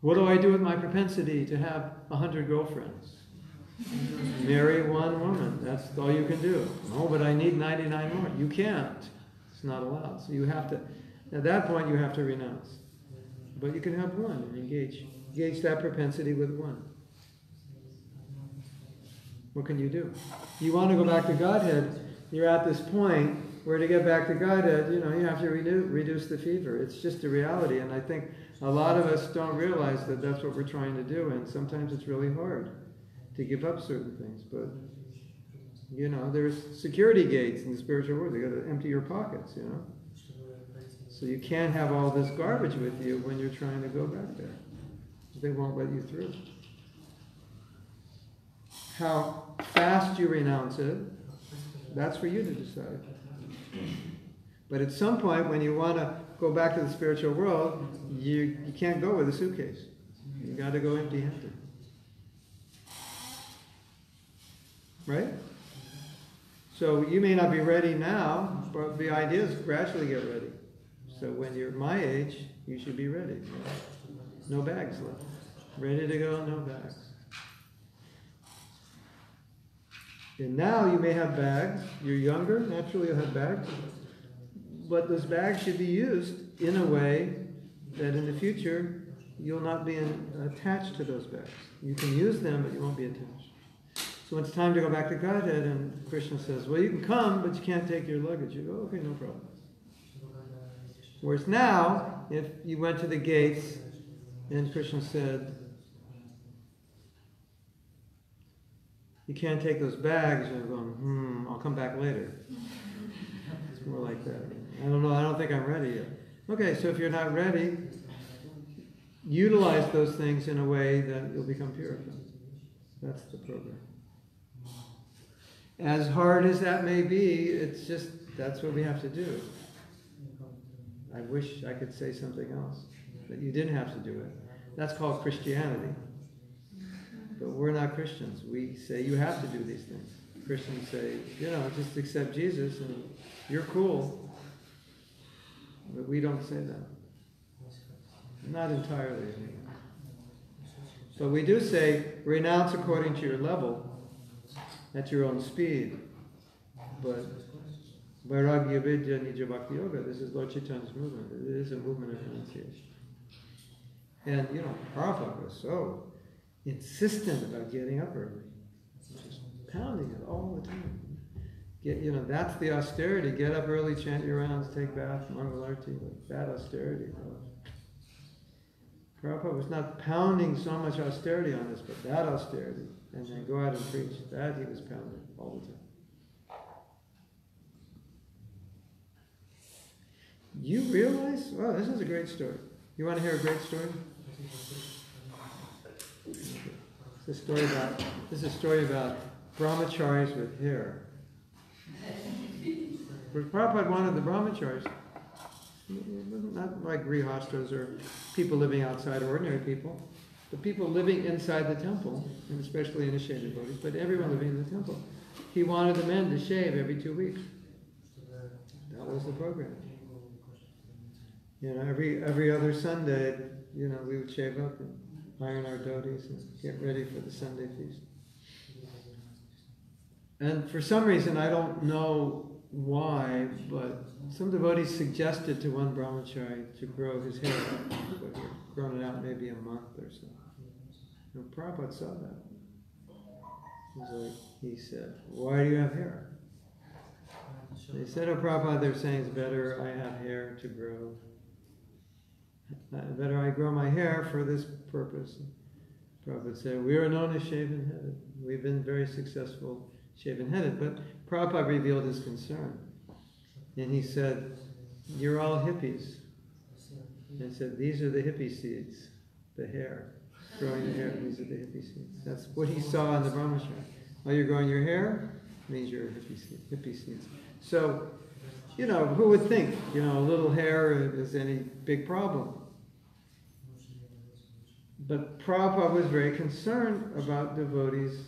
What do I do with my propensity to have a hundred girlfriends? Marry one woman. That's all you can do. Oh, but I need 99 more. You can't. It's not allowed. So you have to, at that point, you have to renounce. But you can have one and engage. Engage that propensity with one. What can you do? You want to go back to Godhead, you're at this point where to get back to Godhead, you know, you have to reduce, reduce the fever. It's just a reality. And I think a lot of us don't realize that that's what we're trying to do. And sometimes it's really hard to give up certain things. But, you know, there's security gates in the spiritual world. You got to empty your pockets, you know. So you can't have all this garbage with you when you're trying to go back there. They won't let you through. How fast you renounce it, that's for you to decide. But at some point, when you want to go back to the spiritual world, you, you can't go with a suitcase. You got to go empty handed. Right? So you may not be ready now, but the idea is gradually get ready. So when you're my age, you should be ready. No bags left. Ready to go, no bags. And now you may have bags. You're younger, naturally you'll have bags. But those bags should be used in a way that in the future you'll not be in, attached to those bags. You can use them, but you won't be attached. So when it's time to go back to Godhead, and Krishna says, Well, you can come, but you can't take your luggage. You go, Okay, no problem. Whereas now, if you went to the gates and Krishna said, You can't take those bags, you're going, Hmm, I'll come back later. It's more like that. I don't know, I don't think I'm ready yet. Okay, so if you're not ready, utilize those things in a way that you'll become purified. That's the program. As hard as that may be, it's just that's what we have to do. I wish I could say something else, that you didn't have to do it. That's called Christianity. But we're not Christians. We say you have to do these things. Christians say, you know, just accept Jesus and you're cool. But we don't say that. Not entirely. But we do say, renounce according to your level, at your own speed. But Vairagya Vidya Nija Bhakti Yoga, this is Lord Chaitanya's movement. It is a movement of renunciation. And, you know, Prabhupada was so insistent about getting up early. Just pounding it all the time. Get, you know, that's the austerity. Get up early, chant your rounds, take bath, Mangalarti, like that austerity. Prabhupada was not pounding so much austerity on us, but that austerity, and then go out and preach, that he was pounding all the time. You realize? Wow, this is a great story. You want to hear a great story? It's a story about this is a story about brahmacharis with hair. But Prabhupada wanted the brahmacharis, not like grihastas or people living outside, ordinary people, the people living inside the temple, and especially initiated devotees, but everyone living in the temple. He wanted the men to shave every two weeks. That was the program. You know, every every other Sunday, you know, we would shave up and iron our dhotis and get ready for the Sunday feast. And for some reason, I don't know why, but some devotees suggested to one brahmachari to grow his hair but he had grown it out maybe a month or so. And Prabhupada saw that. He, he said, Why do you have hair? They said, Oh, Prabhupada, they're saying it's better I have hair to grow. Uh, better I grow my hair for this purpose. Prabhupada said, We are known as shaven headed. We've been very successful shaven headed. But Prabhupada revealed his concern. And he said, You're all hippies. And said, These are the hippie seeds, the hair. Growing the hair, these are the hippie seeds. That's what he saw in the brahmachari. Oh, you're growing your hair? Means you're hippie, hippie seeds. So, you know, who would think, you know, a little hair is any big problem? But Prabhupada was very concerned about devotees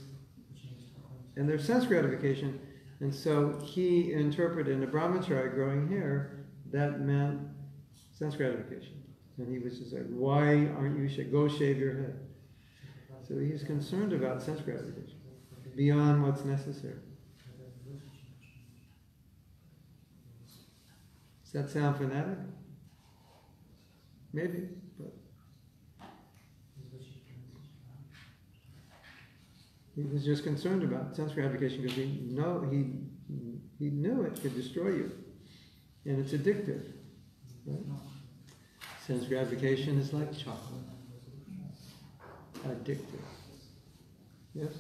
and their sense gratification. And so he interpreted in the brahmachari growing hair, that meant sense gratification. And he was just like, why aren't you, should go shave your head? So he's concerned about sense gratification beyond what's necessary. Does that sound fanatic? Maybe, but he was just concerned about sense gratification because he know he he knew it could destroy you, and it's addictive. Right? Sense gratification is like chocolate, addictive. Yes.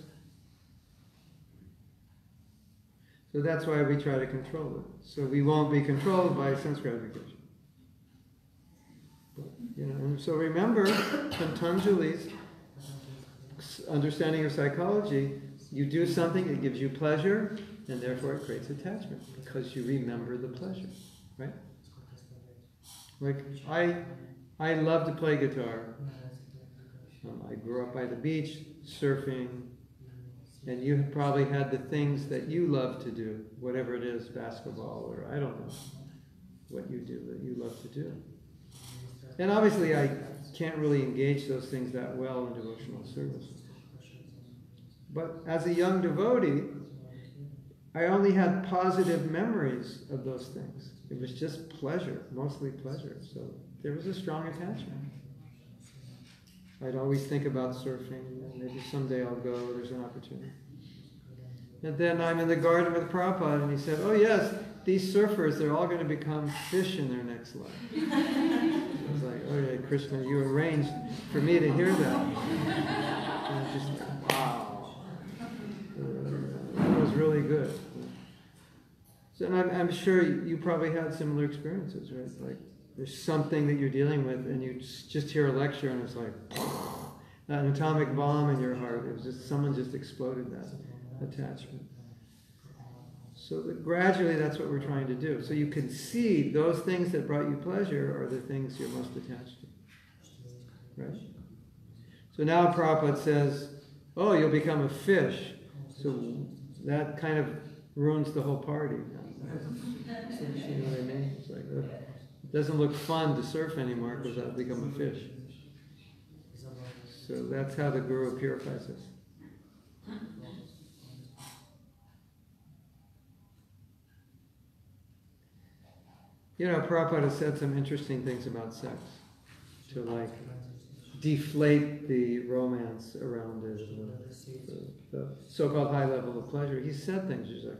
So that's why we try to control it. So we won't be controlled by sense gratification. But, you know, and so remember Patanjali's understanding of psychology, you do something, it gives you pleasure, and therefore it creates attachment because you remember the pleasure, right? Like I, I love to play guitar. Um, I grew up by the beach, surfing, and you probably had the things that you love to do, whatever it is, basketball or I don't know what you do that you love to do. And obviously, I can't really engage those things that well in devotional service. But as a young devotee, I only had positive memories of those things. It was just pleasure, mostly pleasure. So there was a strong attachment. I'd always think about surfing. And maybe someday I'll go. There's an opportunity. And then I'm in the garden with Prabhupada, and he said, "Oh yes, these surfers, they're all going to become fish in their next life." I was like, "Oh yeah, Krishna, you arranged for me to hear that." And I just like, wow, uh, that was really good. So, and I'm, I'm sure you probably had similar experiences, right? Like there's something that you're dealing with, and you just hear a lecture, and it's like an atomic bomb in your heart. It was just someone just exploded that attachment. So that gradually, that's what we're trying to do. So you can see those things that brought you pleasure are the things you're most attached to, right? So now Prabhupada says, "Oh, you'll become a fish." So that kind of ruins the whole party. you know what I mean? It's like, It doesn't look fun to surf anymore because I've become a fish. So that's how the Guru purifies us. You know, Prabhupada said some interesting things about sex to like deflate the romance around it, the, the so-called high level of pleasure. He said things, he's like,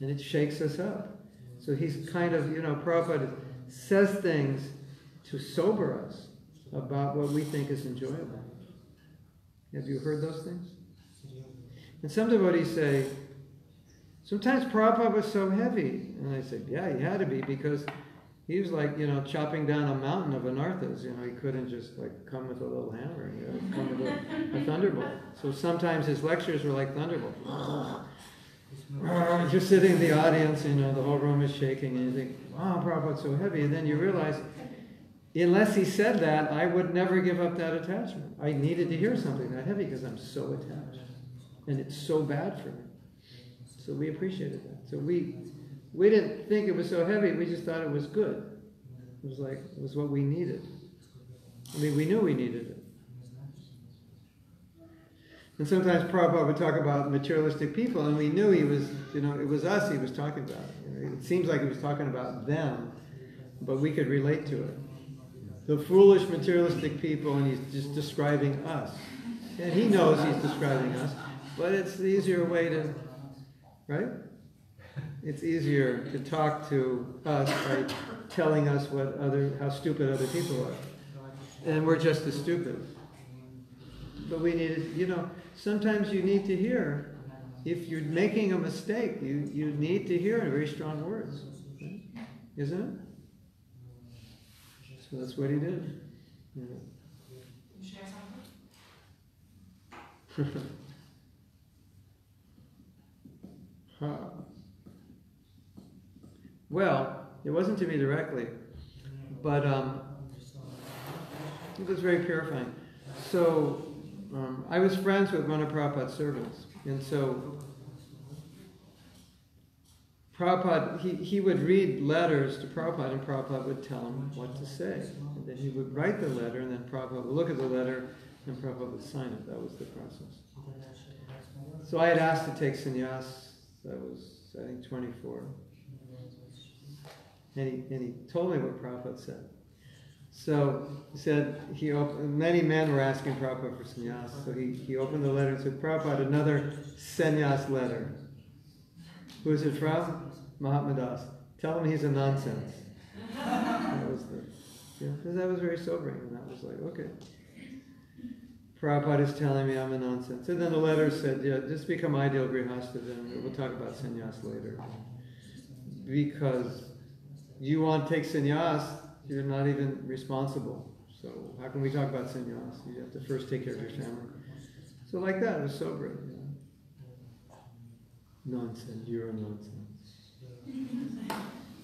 and it shakes us up. So he's kind of, you know, Prabhupada says things to sober us about what we think is enjoyable. Have you heard those things? And some devotees say, sometimes Prabhupada was so heavy. And I said, yeah, he had to be because he was like, you know, chopping down a mountain of anarthas. You know, he couldn't just like come with a little hammer. Had to come with a, a thunderbolt. So sometimes his lectures were like thunderbolts. Uh, you're sitting in the audience, you know, the whole room is shaking, and you think, wow, Prabhupada's so heavy. And then you realize, unless he said that, I would never give up that attachment. I needed to hear something that heavy because I'm so attached. And it's so bad for me. So we appreciated that. So we we didn't think it was so heavy, we just thought it was good. It was like it was what we needed. I mean we knew we needed it. And sometimes Prabhupada would talk about materialistic people, and we knew he was, you know, it was us he was talking about. It seems like he was talking about them, but we could relate to it. The foolish materialistic people, and he's just describing us. And he knows he's describing us, but it's the easier way to, right? It's easier to talk to us by telling us what other, how stupid other people are. And we're just as stupid. But we needed, you know, sometimes you need to hear, if you're making a mistake, you, you need to hear in very strong words. right? Isn't it? So that's what he did. Yeah. Huh. Well, it wasn't to me directly, but um, it was very purifying. So um, I was friends with one of Prabhupada's servants, and so Prabhupada, he, he would read letters to Prabhupada, and Prabhupada would tell him what to say. And then he would write the letter, and then Prabhupada would look at the letter, and Prabhupada would sign it. That was the process. So I had asked to take sannyas. That was, I think, 24. And he, and he told me what Prabhupada said. So he said, he op- many men were asking Prabhupada for sannyas. So he, he opened the letter and said, Prabhupada, another sannyas letter. Who is it from? Mahatma Das. Tell him he's a nonsense. that was the, yeah, that was very sobering. And that was like, okay. Prabhupada is telling me I'm a nonsense. And then the letter said, yeah, just become ideal grihasta, then we'll talk about sannyas later. Because you want to take sannyas, you're not even responsible. So how can we talk about sannyas? You have to first take care of your family. So like that, it was. You know? Nonsense, you're a nonsense.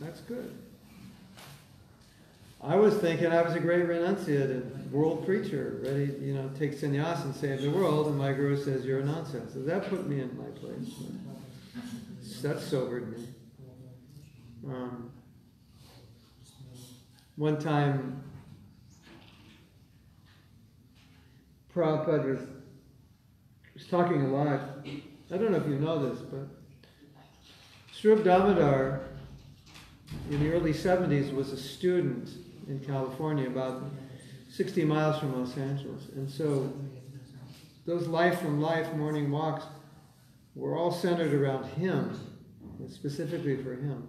That's good. I was thinking I was a great renunciate and world preacher, ready, you know, take sannyas and save the world, and my guru says you're a nonsense. So that put me in my place. That sobered me. Um, one time, Prabhupada was, was talking a lot. I don't know if you know this, but Svarup Damodar in the early 70s was a student in California, about 60 miles from Los Angeles. And so those life from life morning walks were all centered around him, specifically for him.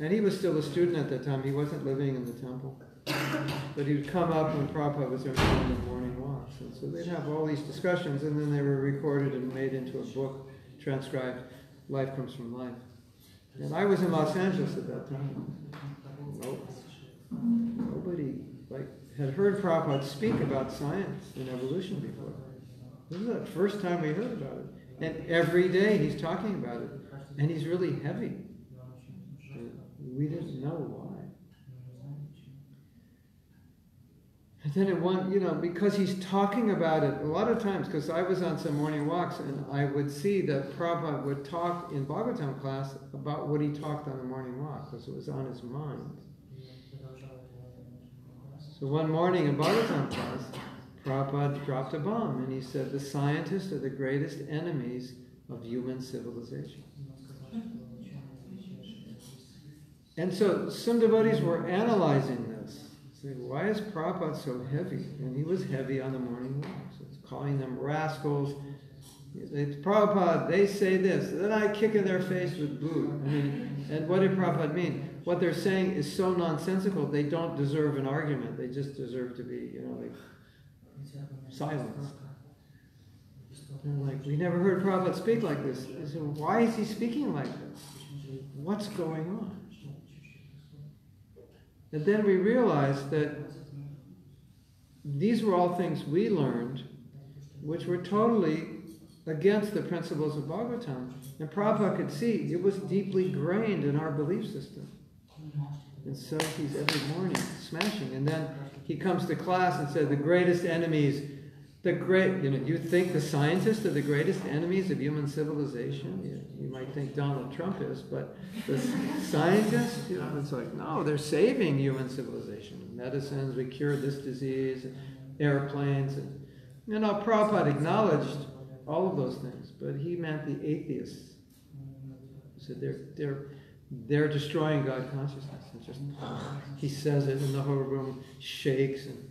And he was still a student at that time. He wasn't living in the temple. But he would come up when Prabhupada was doing the morning walks. And so they'd have all these discussions, and then they were recorded and made into a book, transcribed. Life comes from life. And I was in Los Angeles at that time. Nobody like had heard Prabhupada speak about science and evolution before. This is the first time we heard about it. And every day he's talking about it. And he's really heavy. We didn't know why. And then it one, you know, because he's talking about it a lot of times, because I was on some morning walks and I would see that Prabhupada would talk in Bhagavatam class about what he talked on the morning walk, because it was on his mind. So one morning in Bhagavatam class, Prabhupada dropped a bomb and he said, The scientists are the greatest enemies of human civilization. And so some devotees were analyzing this. Saying, why is Prabhupada so heavy? And he was heavy on the morning walks. It's calling them rascals. It's Prabhupada, they say this. Then I kick in their face with boot. I mean, and what did Prabhupada mean? What they're saying is so nonsensical, they don't deserve an argument. They just deserve to be, you know, like silenced. And like, we never heard Prabhupada speak like this. Said, why is he speaking like this? What's going on? And then we realized that these were all things we learned, which were totally against the principles of Bhagavatam. And Prabhupada could see it was deeply grained in our belief system. And so he's every morning smashing. And then he comes to class and said, the greatest enemies, the great, you know, you think the scientists are the greatest enemies of human civilization? You, you might think Donald Trump is, but the scientists, you know, it's like, no, they're saving human civilization. Medicines, we cured this disease, airplanes. And, you know, Prabhupada acknowledged all of those things, but he meant the atheists. He said they're, they're, they're destroying God consciousness. Just, he says it, and the whole room shakes. And,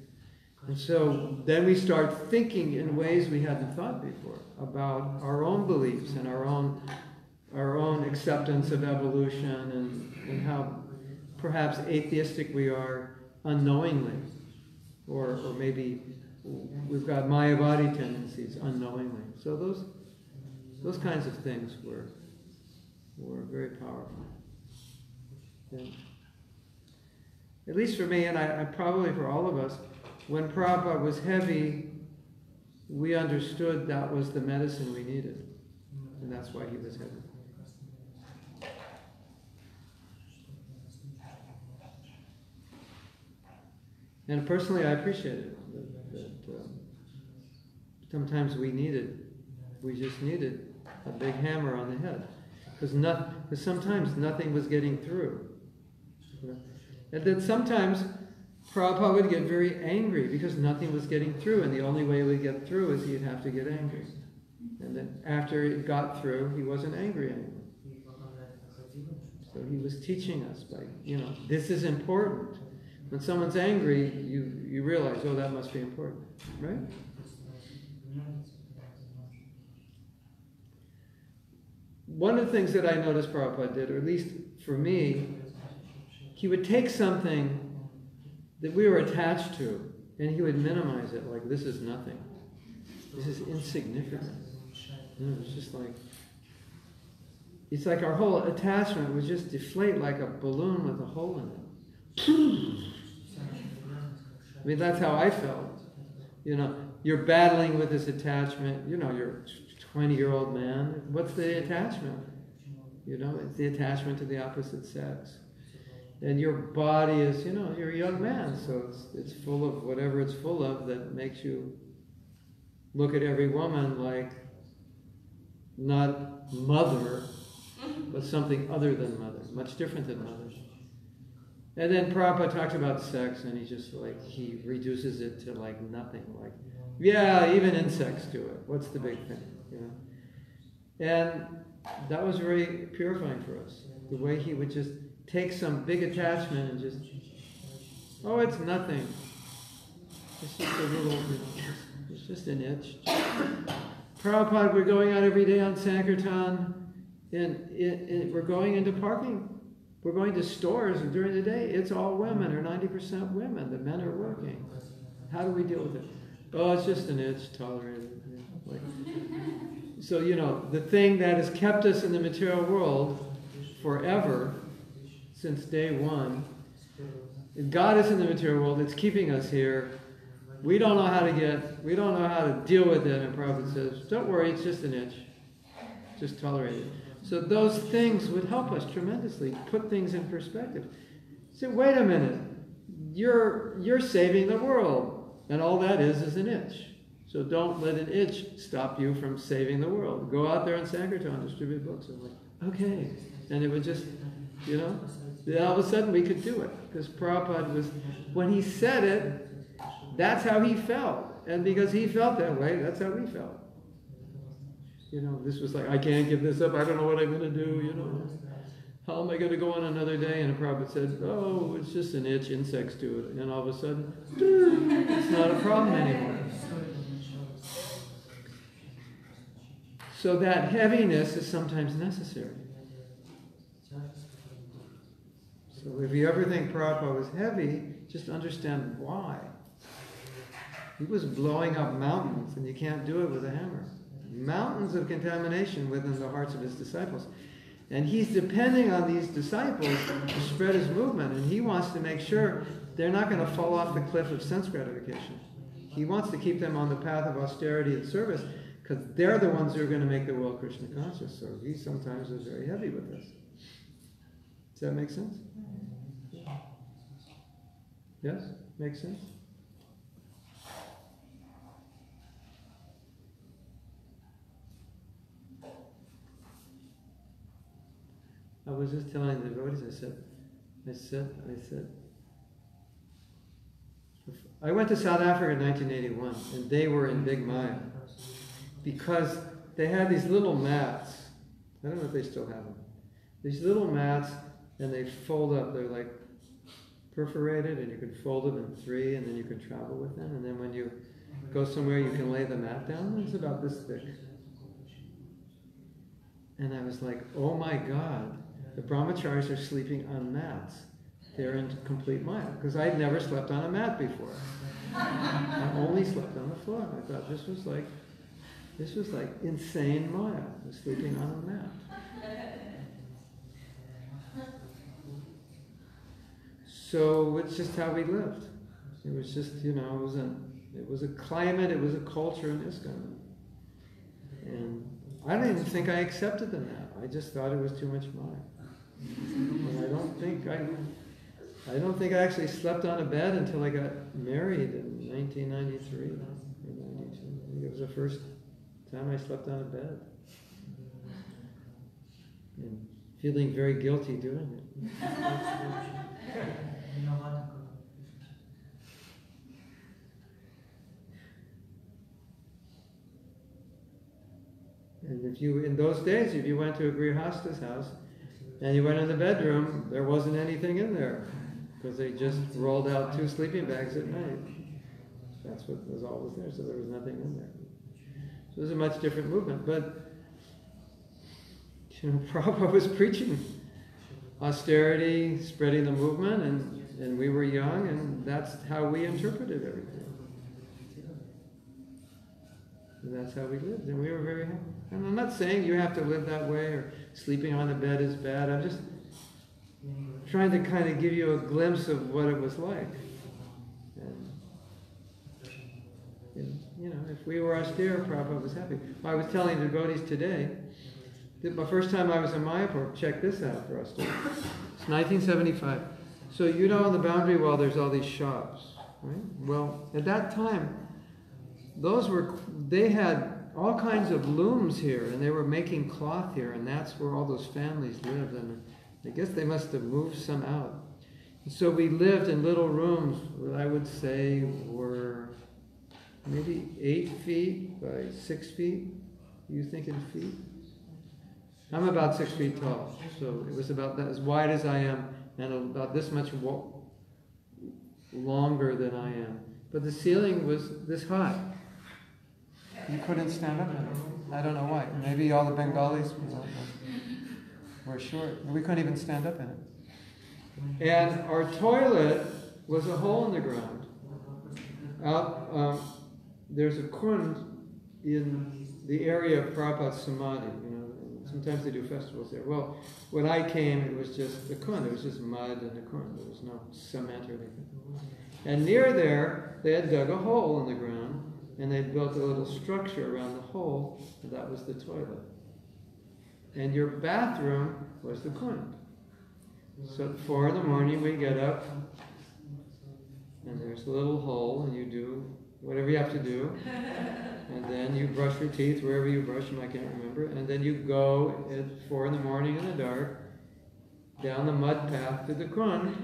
and so then we start thinking in ways we hadn't thought before about our own beliefs and our own, our own acceptance of evolution and, and how perhaps atheistic we are unknowingly. Or, or maybe we've got Mayavadi tendencies unknowingly. So those, those kinds of things were, were very powerful. And at least for me, and I, I, probably for all of us, when Prabhupada was heavy, we understood that was the medicine we needed. And that's why he was heavy. And personally, I appreciate it. That, that um, sometimes we needed, we just needed a big hammer on the head. Because not, sometimes nothing was getting through. And then sometimes Prabhupada would get very angry because nothing was getting through, and the only way he would get through is he'd have to get angry. And then after it got through, he wasn't angry anymore. So he was teaching us by, you know, this is important. When someone's angry, you, you realize, oh, that must be important, right? One of the things that I noticed Prabhupada did, or at least for me, he would take something that we were attached to and he would minimize it like this is nothing. This is insignificant. You know, it's just like it's like our whole attachment would just deflate like a balloon with a hole in it. I mean, that's how I felt. You know, you're battling with this attachment. You know, you're a 20 year old man. What's the attachment? You know, it's the attachment to the opposite sex and your body is, you know, you're a young man, so it's, it's full of whatever it's full of that makes you look at every woman like not mother, but something other than mother, much different than mother. And then Prabhupada talks about sex, and he just like, he reduces it to like nothing. Like, yeah, even insects do it. What's the big thing, you know? And that was very purifying for us. The way he would just take some big attachment and just, oh, it's nothing. It's just a little, you know, it's just an itch. Prabhupada, we're going out every day on Sankirtan, and it, it, we're going into parking. We're going to stores and during the day. It's all women, or 90% women. The men are working. How do we deal with it? Oh, it's just an itch, tolerated. So, you know, the thing that has kept us in the material world forever since day one. God is in the material world, it's keeping us here. We don't know how to get, we don't know how to deal with it. And Prabhupad says, don't worry, it's just an itch. Just tolerate it. So those things would help us tremendously, put things in perspective. Say, wait a minute, you're, you're saving the world. And all that is is an itch. So don't let an itch stop you from saving the world. Go out there in Sankirtan, distribute books. I'm like, okay. And it would just, you know, all of a sudden we could do it. Because Prabhupada was, when he said it, that's how he felt. And because he felt that way, that's how we felt. You know, this was like, I can't give this up. I don't know what I'm going to do, you know. How am I going to go on another day? And Prabhupada said, oh, it's just an itch, insects do it. And all of a sudden, it's not a problem anymore. So that heaviness is sometimes necessary. So if you ever think Prabhupada was heavy, just understand why. He was blowing up mountains, and you can't do it with a hammer. Mountains of contamination within the hearts of his disciples. And he's depending on these disciples to spread his movement, and he wants to make sure they're not going to fall off the cliff of sense gratification. He wants to keep them on the path of austerity and service because they're the ones who are going to make the world Krishna conscious. So he sometimes is very heavy with us. Does that make sense? Yes? Makes sense? I was just telling the devotees, I said, I said, I said, I went to South Africa in 1981, and they were in Big Maya because they had these little mats. I don't know if they still have them. These little mats, and they fold up. They're like perforated, and you can fold them in three, and then you can travel with them. And then when you go somewhere, you can lay the mat down. It's about this thick. And I was like, oh my God, the brahmacharis are sleeping on mats. They're in complete Maya. Because I'd never slept on a mat before. I only slept on the floor. I thought this was like this was like insane Maya, sleeping on a mat. So it's just how we lived. It was just, you know, it was a, it was a climate, it was a culture in ISKCON. And I don't even think I accepted the mat. I just thought it was too much Maya. And I don't think I, I don't think I actually slept on a bed until I got married in 1993 or 92. I think it was the first time I slept on a bed. And feeling very guilty doing it. And if you, in those days, if you went to a Grihasta's house and you went in the bedroom, there wasn't anything in there because they just rolled out two sleeping bags at night. That's what was always there, so there was nothing in there. So it was a much different movement. But, you know, Prabhupada was preaching austerity, spreading the movement, and, and we were young, and that's how we interpreted everything. And that's how we lived, and we were very happy. And I'm not saying you have to live that way or sleeping on the bed is bad. I'm just trying to kind of give you a glimpse of what it was like. And, you know, if we were austere, Prabhupada was happy. I was telling the devotees today my first time I was in Mayapur, check this out for us. It's 1975. So you know on the boundary wall there's all these shops, right? Well, at that time, those were, they had all kinds of looms here, and they were making cloth here, and that's where all those families lived. And I guess they must have moved some out. And so we lived in little rooms, I would say were maybe eight feet by six feet. You think in feet? I'm about six feet tall, so it was about that, as wide as I am, and about this much longer than I am. But the ceiling was this high. You couldn't stand up in it. I don't know why. Maybe all the Bengalis were short. We couldn't even stand up in it. And our toilet was a hole in the ground. Out, um, there's a kund in the area of Prabhupada's Samadhi. Sometimes they do festivals there. Well, when I came, it was just the kund. It was just mud and the kund. There was no cement or anything. And near there, they had dug a hole in the ground and they built a little structure around the hole, and that was the toilet. And your bathroom was the kund. So at four in the morning we get up, and there's a little hole, and you do whatever you have to do. And then you brush your teeth wherever you brush them, I can't remember. And then you go at four in the morning in the dark down the mud path to the kund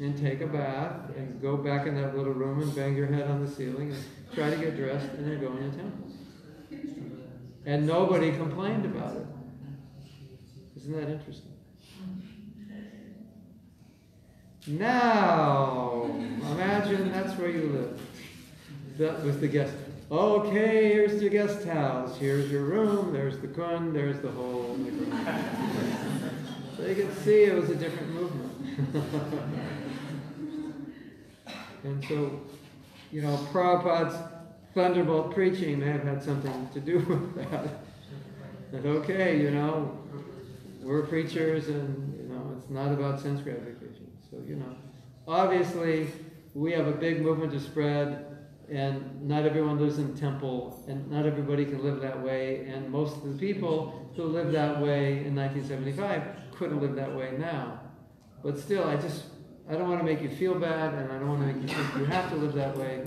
and take a bath and go back in that little room and bang your head on the ceiling and try to get dressed and then go in the temple. And nobody complained about it. Isn't that interesting? Now, imagine that's where you live. That was the guest. Okay, here's your guest house. Here's your room. There's the kund. There's the whole. so you can see it was a different movement. and so, you know, Prabhupada's thunderbolt preaching may have had something to do with that. That okay, you know, we're preachers, and you know, it's not about sense gratification. So you know, obviously, we have a big movement to spread and not everyone lives in temple, and not everybody can live that way, and most of the people who lived that way in 1975 couldn't live that way now. But still, I just, I don't want to make you feel bad, and I don't want to make you think you have to live that way.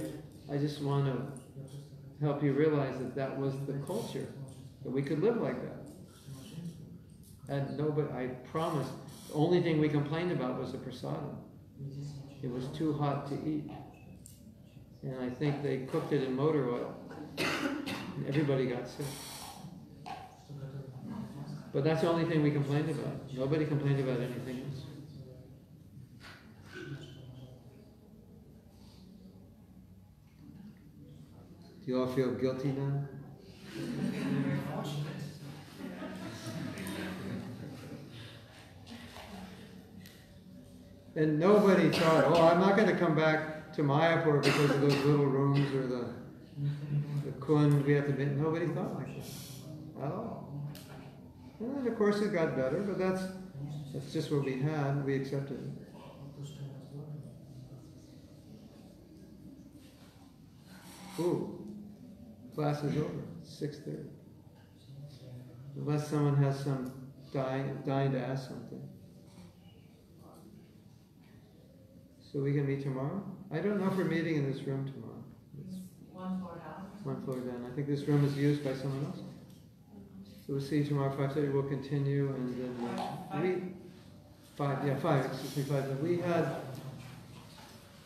I just want to help you realize that that was the culture, that we could live like that. And nobody, I promise, the only thing we complained about was the prasadam. It was too hot to eat and I think they cooked it in motor oil. And everybody got sick. But that's the only thing we complained about. Nobody complained about anything else. Do you all feel guilty now? and nobody thought, oh, I'm not going to come back to Mayapur because of those little rooms or the, the kund we have to be. Nobody thought like that at all. And then, of course, it got better, but that's, that's just what we had. We accepted it. Ooh, class is over. Six thirty. Unless someone has some dying, dying to ask something. So we can meet tomorrow? I don't know if we're meeting in this room tomorrow. It's One floor down. one floor down. I think this room is used by someone else. So we'll see you tomorrow, five thirty, we'll continue and then uh, we, five, yeah, five, excuse me, five. We had,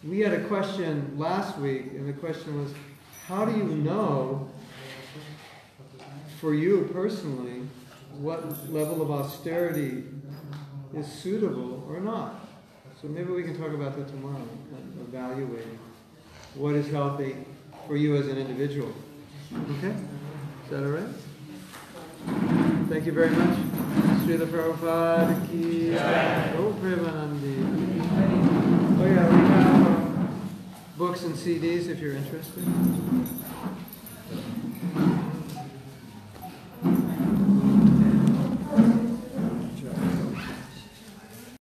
we had a question last week and the question was, how do you know for you personally, what level of austerity is suitable or not? So maybe we can talk about that tomorrow, evaluating what is healthy for you as an individual. Okay? Is that all right? Thank you very much. Srila Prabhupada ki Oh, Premanandi. Oh yeah, we have uh, books and CDs if you're interested.